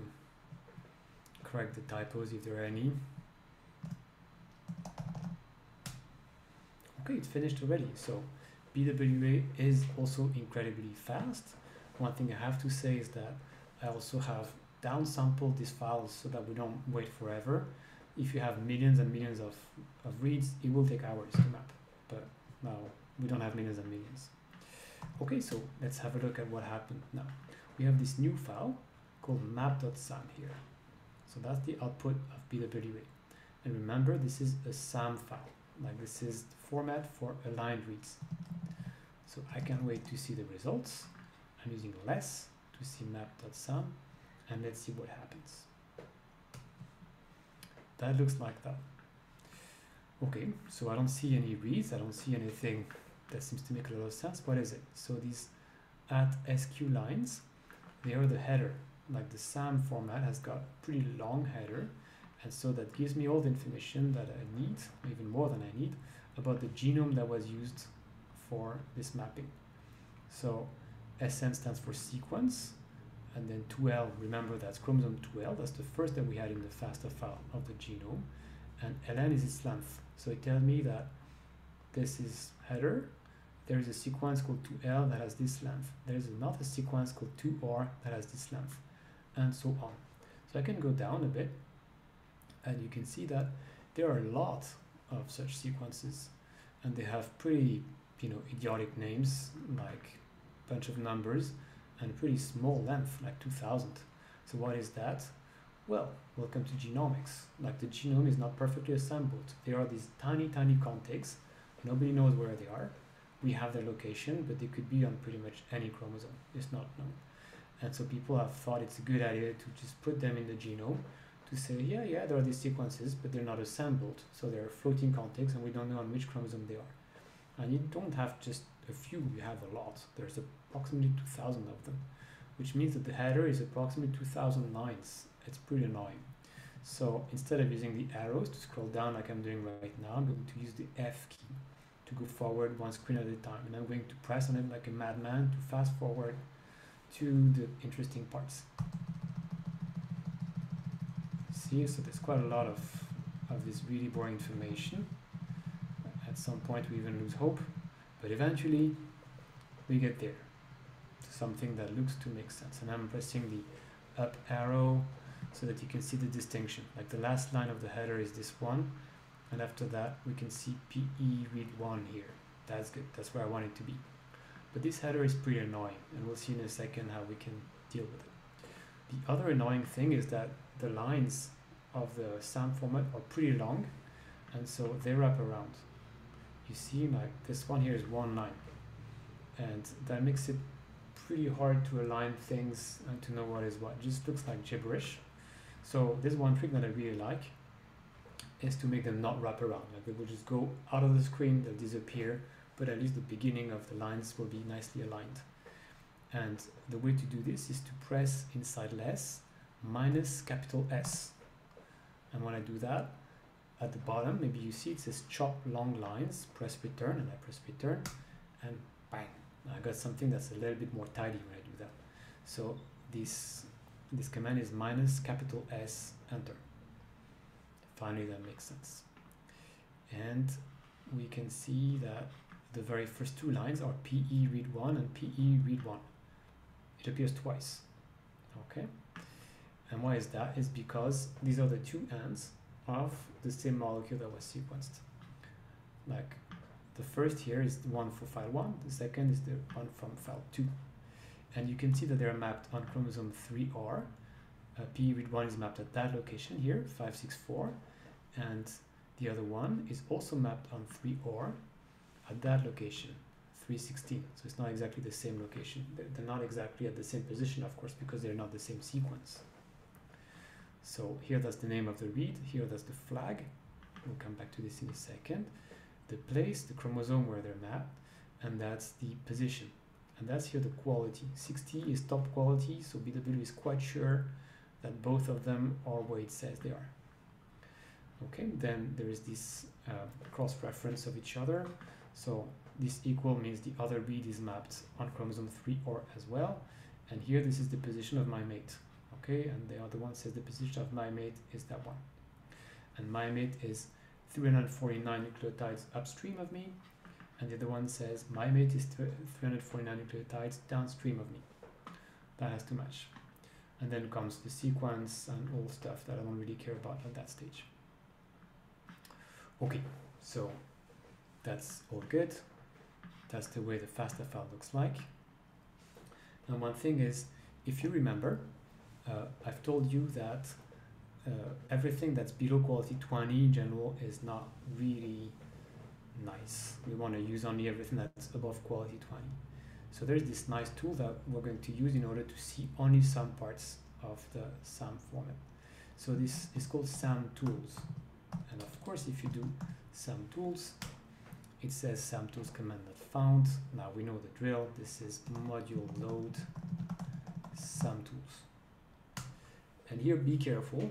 correct the typos if there are any. Okay, it's finished already. So BWA is also incredibly fast. One thing I have to say is that I also have downsampled these files so that we don't wait forever. If you have millions and millions of, of reads, it will take hours to map, but now we don't have millions and millions. Okay, so let's have a look at what happened now. We have this new file called map.sam here. So that's the output of BWA. And remember, this is a SAM file. Like this is the format for aligned reads. So I can't wait to see the results. I'm using less to see map.sam and let's see what happens. That looks like that. Okay, so I don't see any reads, I don't see anything that seems to make a lot of sense. What is it? So these at SQ lines, they are the header. Like the SAM format has got a pretty long header, and so that gives me all the information that I need, even more than I need, about the genome that was used for this mapping. So SN stands for sequence, and then 2L, remember that's chromosome 2L, that's the first that we had in the FASTA file of the genome, and ln is its length. So it tells me that this is header, there is a sequence called 2L that has this length, there is another sequence called 2R that has this length, and so on. So I can go down a bit, and you can see that there are a lot of such sequences, and they have pretty, you know, idiotic names like bunch of numbers and a pretty small length, like 2000. So what is that? Well, welcome to genomics. Like the genome is not perfectly assembled. There are these tiny, tiny contigs. Nobody knows where they are. We have their location, but they could be on pretty much any chromosome. It's not known. And so people have thought it's a good idea to just put them in the genome to say, yeah, yeah, there are these sequences, but they're not assembled. So they're floating contigs and we don't know on which chromosome they are. And you don't have just a few, you have a lot. There's approximately 2,000 of them, which means that the header is approximately 2,000 lines. It's pretty annoying. So instead of using the arrows to scroll down like I'm doing right now, I'm going to use the F key to go forward one screen at a time. And I'm going to press on it like a madman to fast forward to the interesting parts. See, so there's quite a lot of, of this really boring information. At some point we even lose hope, but eventually we get there to something that looks to make sense. And I'm pressing the up arrow so that you can see the distinction. Like the last line of the header is this one, and after that we can see PE read one here. That's good, that's where I want it to be. But this header is pretty annoying, and we'll see in a second how we can deal with it. The other annoying thing is that the lines of the SAM format are pretty long, and so they wrap around. You see, like this one here is one line, and that makes it pretty hard to align things and to know what is what. It just looks like gibberish. So this one trick that I really like is to make them not wrap around. Like they will just go out of the screen, they'll disappear, but at least the beginning of the lines will be nicely aligned. And the way to do this is to press inside less minus capital S. And when I do that, at the bottom, maybe you see it says chop long lines, press return, and I press return, and bang, I got something that's a little bit more tidy when I do that. So this this command is minus capital S enter. Finally, that makes sense. And we can see that the very first two lines are PE read one and PE read one. It appears twice. Okay. And why is that? Is because these are the two ends of the same molecule that was sequenced. Like the first here is the one for file 1, the second is the one from file 2. And you can see that they're mapped on chromosome 3R. Uh, P read 1 is mapped at that location here, 564, and the other one is also mapped on 3R at that location, 316. So it's not exactly the same location. They're, they're not exactly at the same position, of course, because they're not the same sequence. So here that's the name of the read, here that's the flag. We'll come back to this in a second. The place, the chromosome where they're mapped, and that's the position. And that's here the quality. 60 is top quality, so BW is quite sure that both of them are where it says they are. Okay, then there is this uh, cross-reference of each other. So this equal means the other read is mapped on chromosome 3 or as well. And here this is the position of my mate okay and the other one says the position of my mate is that one. And my mate is 349 nucleotides upstream of me and the other one says my mate is 349 nucleotides downstream of me. That has to match and then comes the sequence and all stuff that I don't really care about at that stage. Okay so that's all good. That's the way the FASTA file looks like. And one thing is, if you remember, uh, I've told you that uh, everything that's below quality 20 in general is not really nice. We want to use only everything that's above quality 20. So there's this nice tool that we're going to use in order to see only some parts of the SAM format. So this is called SAM tools. And of course, if you do SAM tools, it says SAM tools command not found. Now we know the drill. This is module load SAM tools. And here, be careful.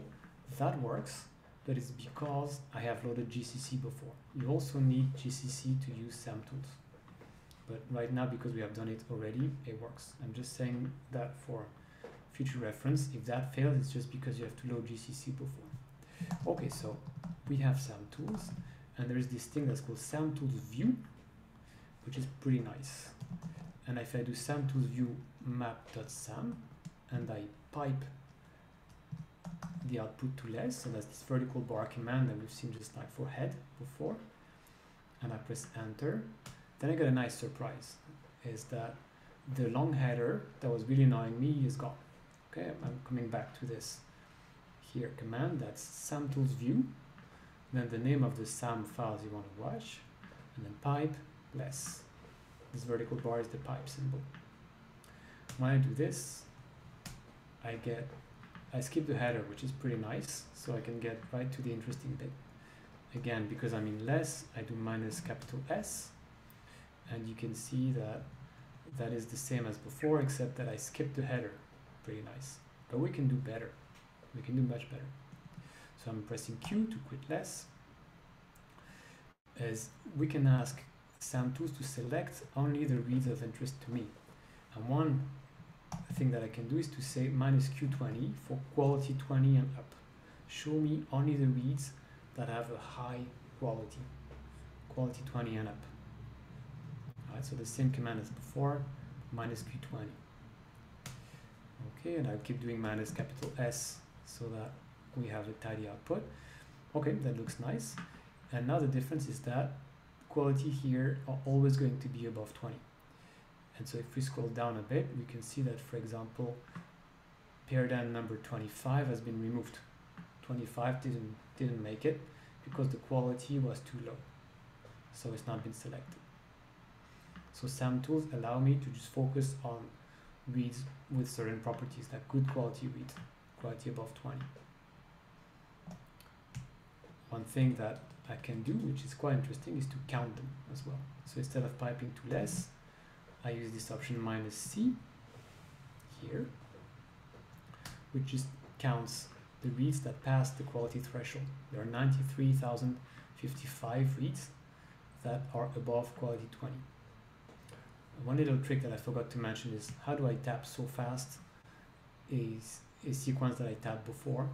That works, but it's because I have loaded GCC before. You also need GCC to use SAM tools. But right now, because we have done it already, it works. I'm just saying that for future reference. If that fails, it's just because you have to load GCC before. Okay, so we have SAM tools, and there is this thing that's called SAM tools view, which is pretty nice. And if I do SAM tools view map.sam, and I pipe the output to less, so that's this vertical bar command that we've seen just like for head before, and I press enter, then I get a nice surprise, is that the long header that was really annoying me is gone. Okay, I'm coming back to this here command, that's SAM tools view, then the name of the SAM files you want to watch, and then pipe less. This vertical bar is the pipe symbol. When I do this, I get, I skip the header, which is pretty nice, so I can get right to the interesting bit. Again, because I'm in less, I do minus capital S, and you can see that that is the same as before, except that I skipped the header. Pretty nice. But we can do better. We can do much better. So I'm pressing Q to quit less. As we can ask SAM tools to select only the reads of interest to me. And one thing that I can do is to say minus Q20 for quality 20 and up. Show me only the reads that have a high quality, quality 20 and up. Alright, so the same command as before, minus Q20. Okay, and I'll keep doing minus capital S so that we have a tidy output. Okay, that looks nice. And now the difference is that quality here are always going to be above 20. And so if we scroll down a bit, we can see that, for example, paradigm number 25 has been removed. 25 didn't, didn't make it because the quality was too low. So it's not been selected. So SAM tools allow me to just focus on reads with certain properties, like good quality reads, quality above 20. One thing that I can do, which is quite interesting, is to count them as well. So instead of piping to less, I use this option minus C here, which just counts the reads that pass the quality threshold. There are 93,055 reads that are above quality 20. One little trick that I forgot to mention is how do I tap so fast is a sequence that I tapped before.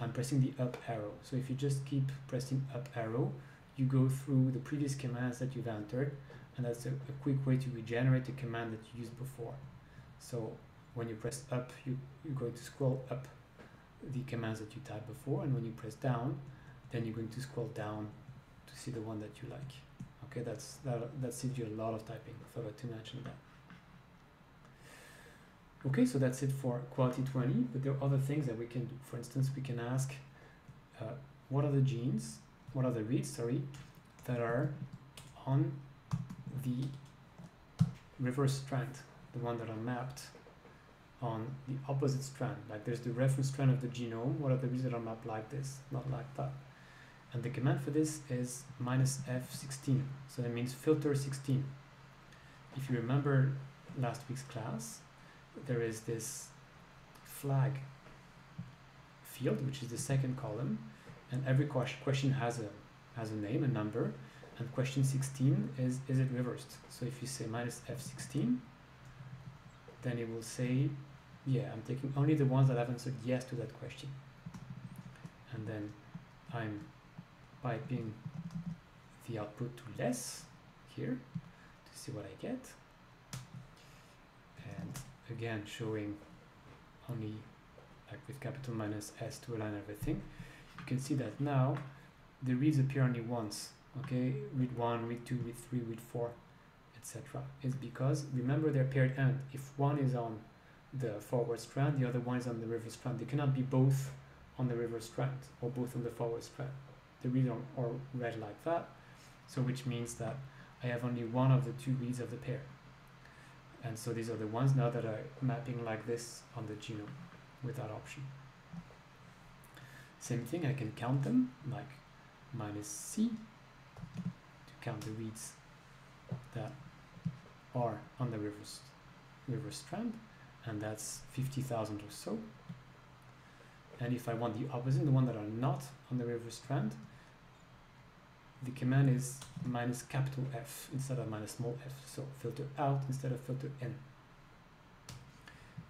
I'm pressing the up arrow. So if you just keep pressing up arrow, you go through the previous commands that you've entered, and that's a, a quick way to regenerate the command that you used before. So when you press up, you, you're going to scroll up the commands that you typed before, and when you press down, then you're going to scroll down to see the one that you like. Okay, that's that, that saves you a lot of typing. I forgot to mention that. Okay, so that's it for quality 20, but there are other things that we can do. For instance, we can ask uh, what are the genes, what are the reads, sorry, that are on the reverse strand, the one that are mapped on the opposite strand. Like there's the reference strand of the genome, what are the reads that are mapped like this, not like that. And the command for this is minus F16, so that means filter 16. If you remember last week's class, there is this flag field, which is the second column, and every question has a has a name, a number, and question 16 is is it reversed? So if you say minus F16, then it will say, yeah, I'm taking only the ones that have answered yes to that question. And then I'm piping the output to less here to see what I get. And again showing only like with capital minus S to align everything, you can see that now the reads appear only once. Okay, read one, read two, read three, read four, etc. is because remember their paired end. If one is on the forward strand, the other one is on the reverse strand. They cannot be both on the reverse strand or both on the forward strand. The reads are, are read like that, so which means that I have only one of the two reads of the pair. And so these are the ones now that are mapping like this on the genome with that option. Same thing, I can count them like minus C count the reads that are on the reverse, reverse strand, and that's 50,000 or so. And if I want the opposite, the one that are not on the reverse strand, the command is minus capital F instead of minus small f. So filter out instead of filter in.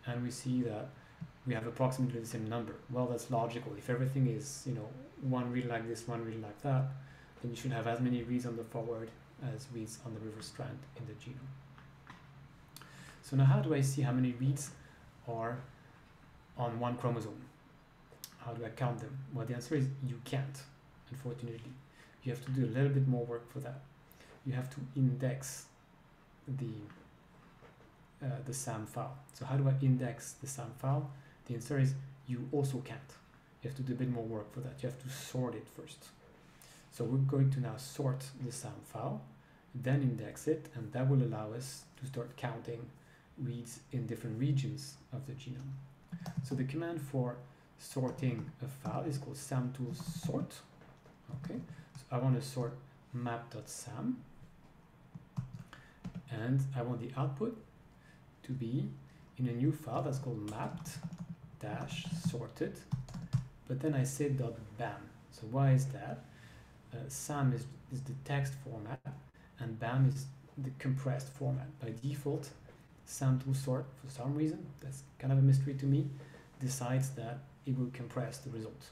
And we see that we have approximately the same number. Well, that's logical. If everything is, you know, one read like this, one read like that, then you should have as many reads on the forward as reads on the reverse strand in the genome. So now how do I see how many reads are on one chromosome? How do I count them? Well, the answer is you can't, unfortunately. You have to do a little bit more work for that. You have to index the uh, the SAM file. So how do I index the SAM file? The answer is you also can't. You have to do a bit more work for that. You have to sort it first. So we're going to now sort the SAM file, then index it, and that will allow us to start counting reads in different regions of the genome. So the command for sorting a file is called samtools sort. Okay, so I want to sort map.sam, and I want the output to be in a new file that's called mapped dash sorted but then I say dot bam so why is that Uh, SAM is, is the text format and BAM is the compressed format by default SAM tool sort for some reason that's kind of a mystery to me decides that it will compress the result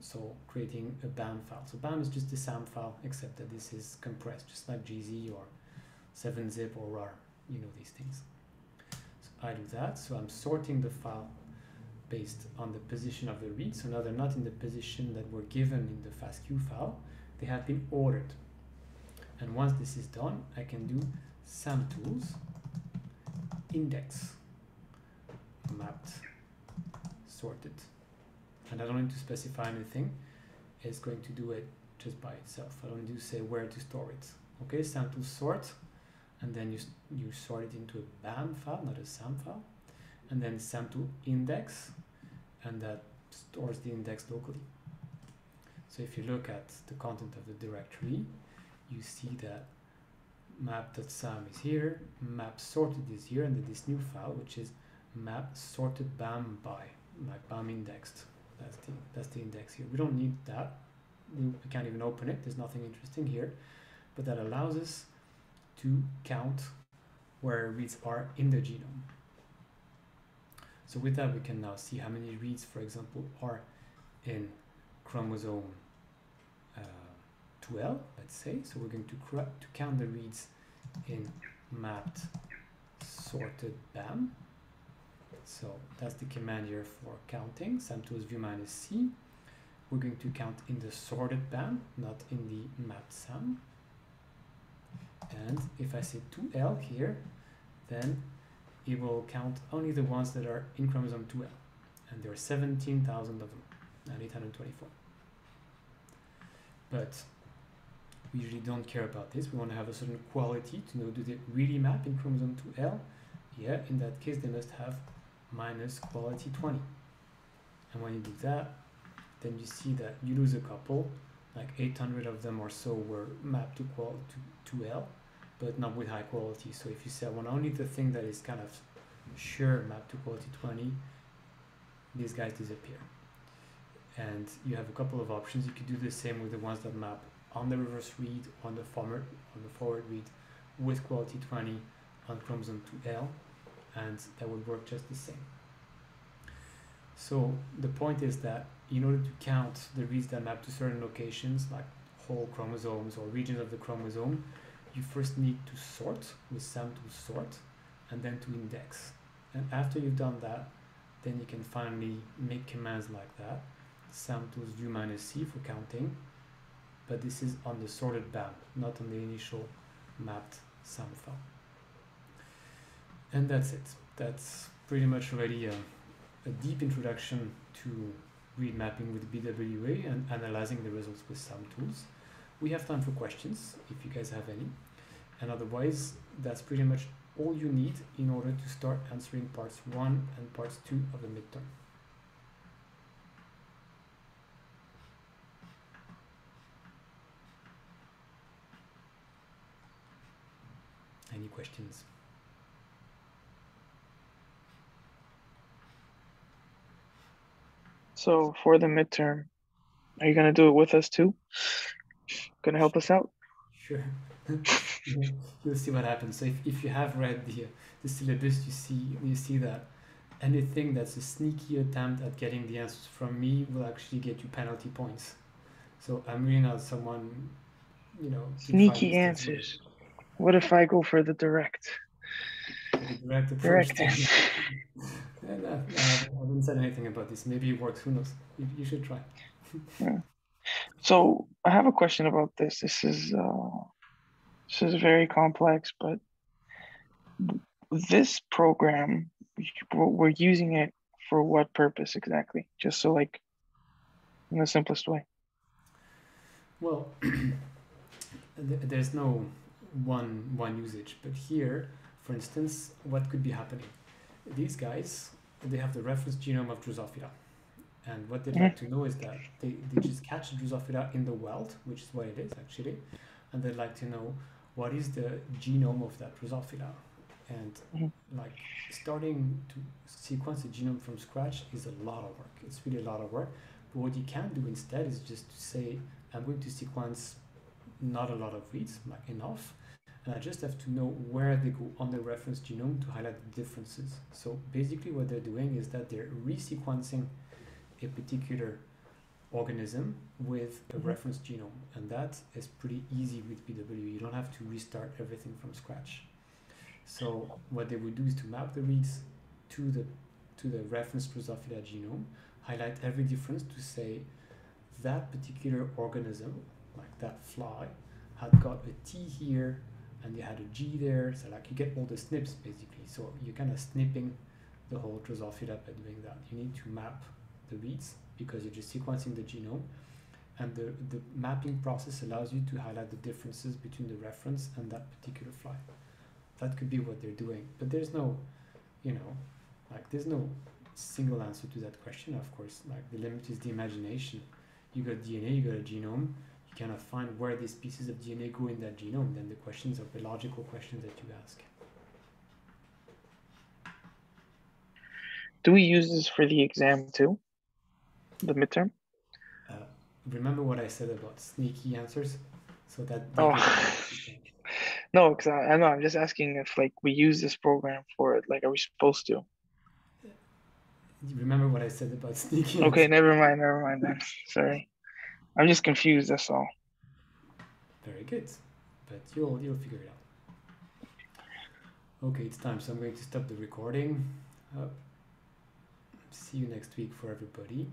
so creating a BAM file so BAM is just the SAM file except that this is compressed just like GZ or 7-zip or RAR you know these things So I do that. So I'm sorting the file based on the position of the read. So now they're not in the position that were given in the FASTQ file. They have been ordered. And once this is done, I can do samtools index mapped sorted. And I don't need to specify anything. It's going to do it just by itself. I don't need to say where to store it. Okay, samtools sort and then you, you sort it into a BAM file, not a SAM file, and then samtools index, and that stores the index locally. So if you look at the content of the directory, you see that map.sam is here, map sorted is here, and then this new file, which is map sorted BAM by, like BAM indexed. That's the, that's the index here. We don't need that. We, can't even open it. There's nothing interesting here. But that allows us to count where reads are in the genome. So with that, we can now see how many reads, for example, are in chromosome 2L, let's say. So we're going to, to count the reads in mapped sorted BAM. So that's the command here for counting, samtools view minus C. We're going to count in the sorted BAM, not in the mapped SAM and if I say 2L here then it will count only the ones that are in chromosome 2L and there are 17,000 of them and 824 but we usually don't care about this we want to have a certain quality to know do they really map in chromosome 2L yeah in that case they must have minus quality 20 and when you do that then you see that you lose a couple like 800 of them or so were mapped to quality to 2L but not with high quality. So if you say I want only the thing that is kind of sure mapped to quality 20, these guys disappear. And you have a couple of options. You could do the same with the ones that map on the reverse read, on the forward, on the forward read with quality 20 on chromosome 2L, and that would work just the same. So the point is that in order to count the reads that map to certain locations, like whole chromosomes or regions of the chromosome, you first need to sort with to sort and then to index. And after you've done that, then you can finally make commands like that. SAM tools view minus C for counting, but this is on the sorted BAM, not on the initial mapped SAM file. And that's it. That's pretty much already a, a deep introduction to read mapping with BWA and analyzing the results with SAM tools. We have time for questions if you guys have any. And otherwise, that's pretty much all you need in order to start answering parts one and parts two of the midterm. Any questions? So for the midterm, are you gonna do it with us too? Gonna help us out? Sure. You'll see what happens. So if, if you have read the, the syllabus, you see you see that anything that's a sneaky attempt at getting the answers from me will actually get you penalty points. So I'm really not someone, you know. Sneaky answers. What if I go for the direct? direct. Direct. And, uh, I haven't said anything about this. Maybe it works. Who knows? You, you should try. So I have a question about this. This is uh, this is very complex, but this program we're using it for what purpose exactly? Just so like in the simplest way. Well, there's no one one usage, but here, for instance, what could be happening? These guys, they have the reference genome of Drosophila, and what they'd like to know is that they, they just catch Drosophila in the wild, which is what it is actually, and they'd like to know what is the genome of that Drosophila, and Mhm. like starting to sequence the genome from scratch is a lot of work. It's really a lot of work. But what you can do instead is just to say, I'm going to sequence not a lot of reads, like enough, and I just have to know where they go on the reference genome to highlight the differences. So basically, what they're doing is that they're resequencing a particular organism with a Mhm. reference genome, and that is pretty easy with BWA. You don't have to restart everything from scratch. So what they would do is to map the reads to the to the reference Drosophila genome, highlight every difference to say that particular organism, like that fly, had got a T here and they had a G there. So like you get all the SNPs basically. So you're kind of snipping the whole Drosophila by doing that. You need to map the reads because you're just sequencing the genome. And the, the mapping process allows you to highlight the differences between the reference and that particular fly. That could be what they're doing. But there's no, you know, like there's no single answer to that question, of course. Like the limit is the imagination. You got DNA, you got a genome, you cannot find where these pieces of DNA go in that genome, then the questions are the logical questions that you ask. Do we use this for the exam too? The midterm? Uh, remember what I said about sneaky answers? So that Oh. No, because I, I know I'm just asking if like we use this program for it. Like, are we supposed to? You remember what I said about sneaky Okay, never mind, never mind then. Sorry, I'm just confused. That's all. Very good. But you'll you'll figure it out. Okay, it's time. So I'm going to stop the recording. Uh, see you next week for everybody.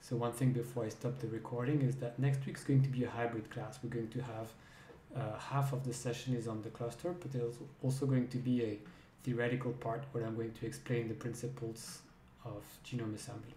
So one thing before I stop the recording is that next week is going to be a hybrid class. We're going to have uh, half of the session is on the cluster, but there's also going to be a theoretical part where I'm going to explain the principles of genome assembly.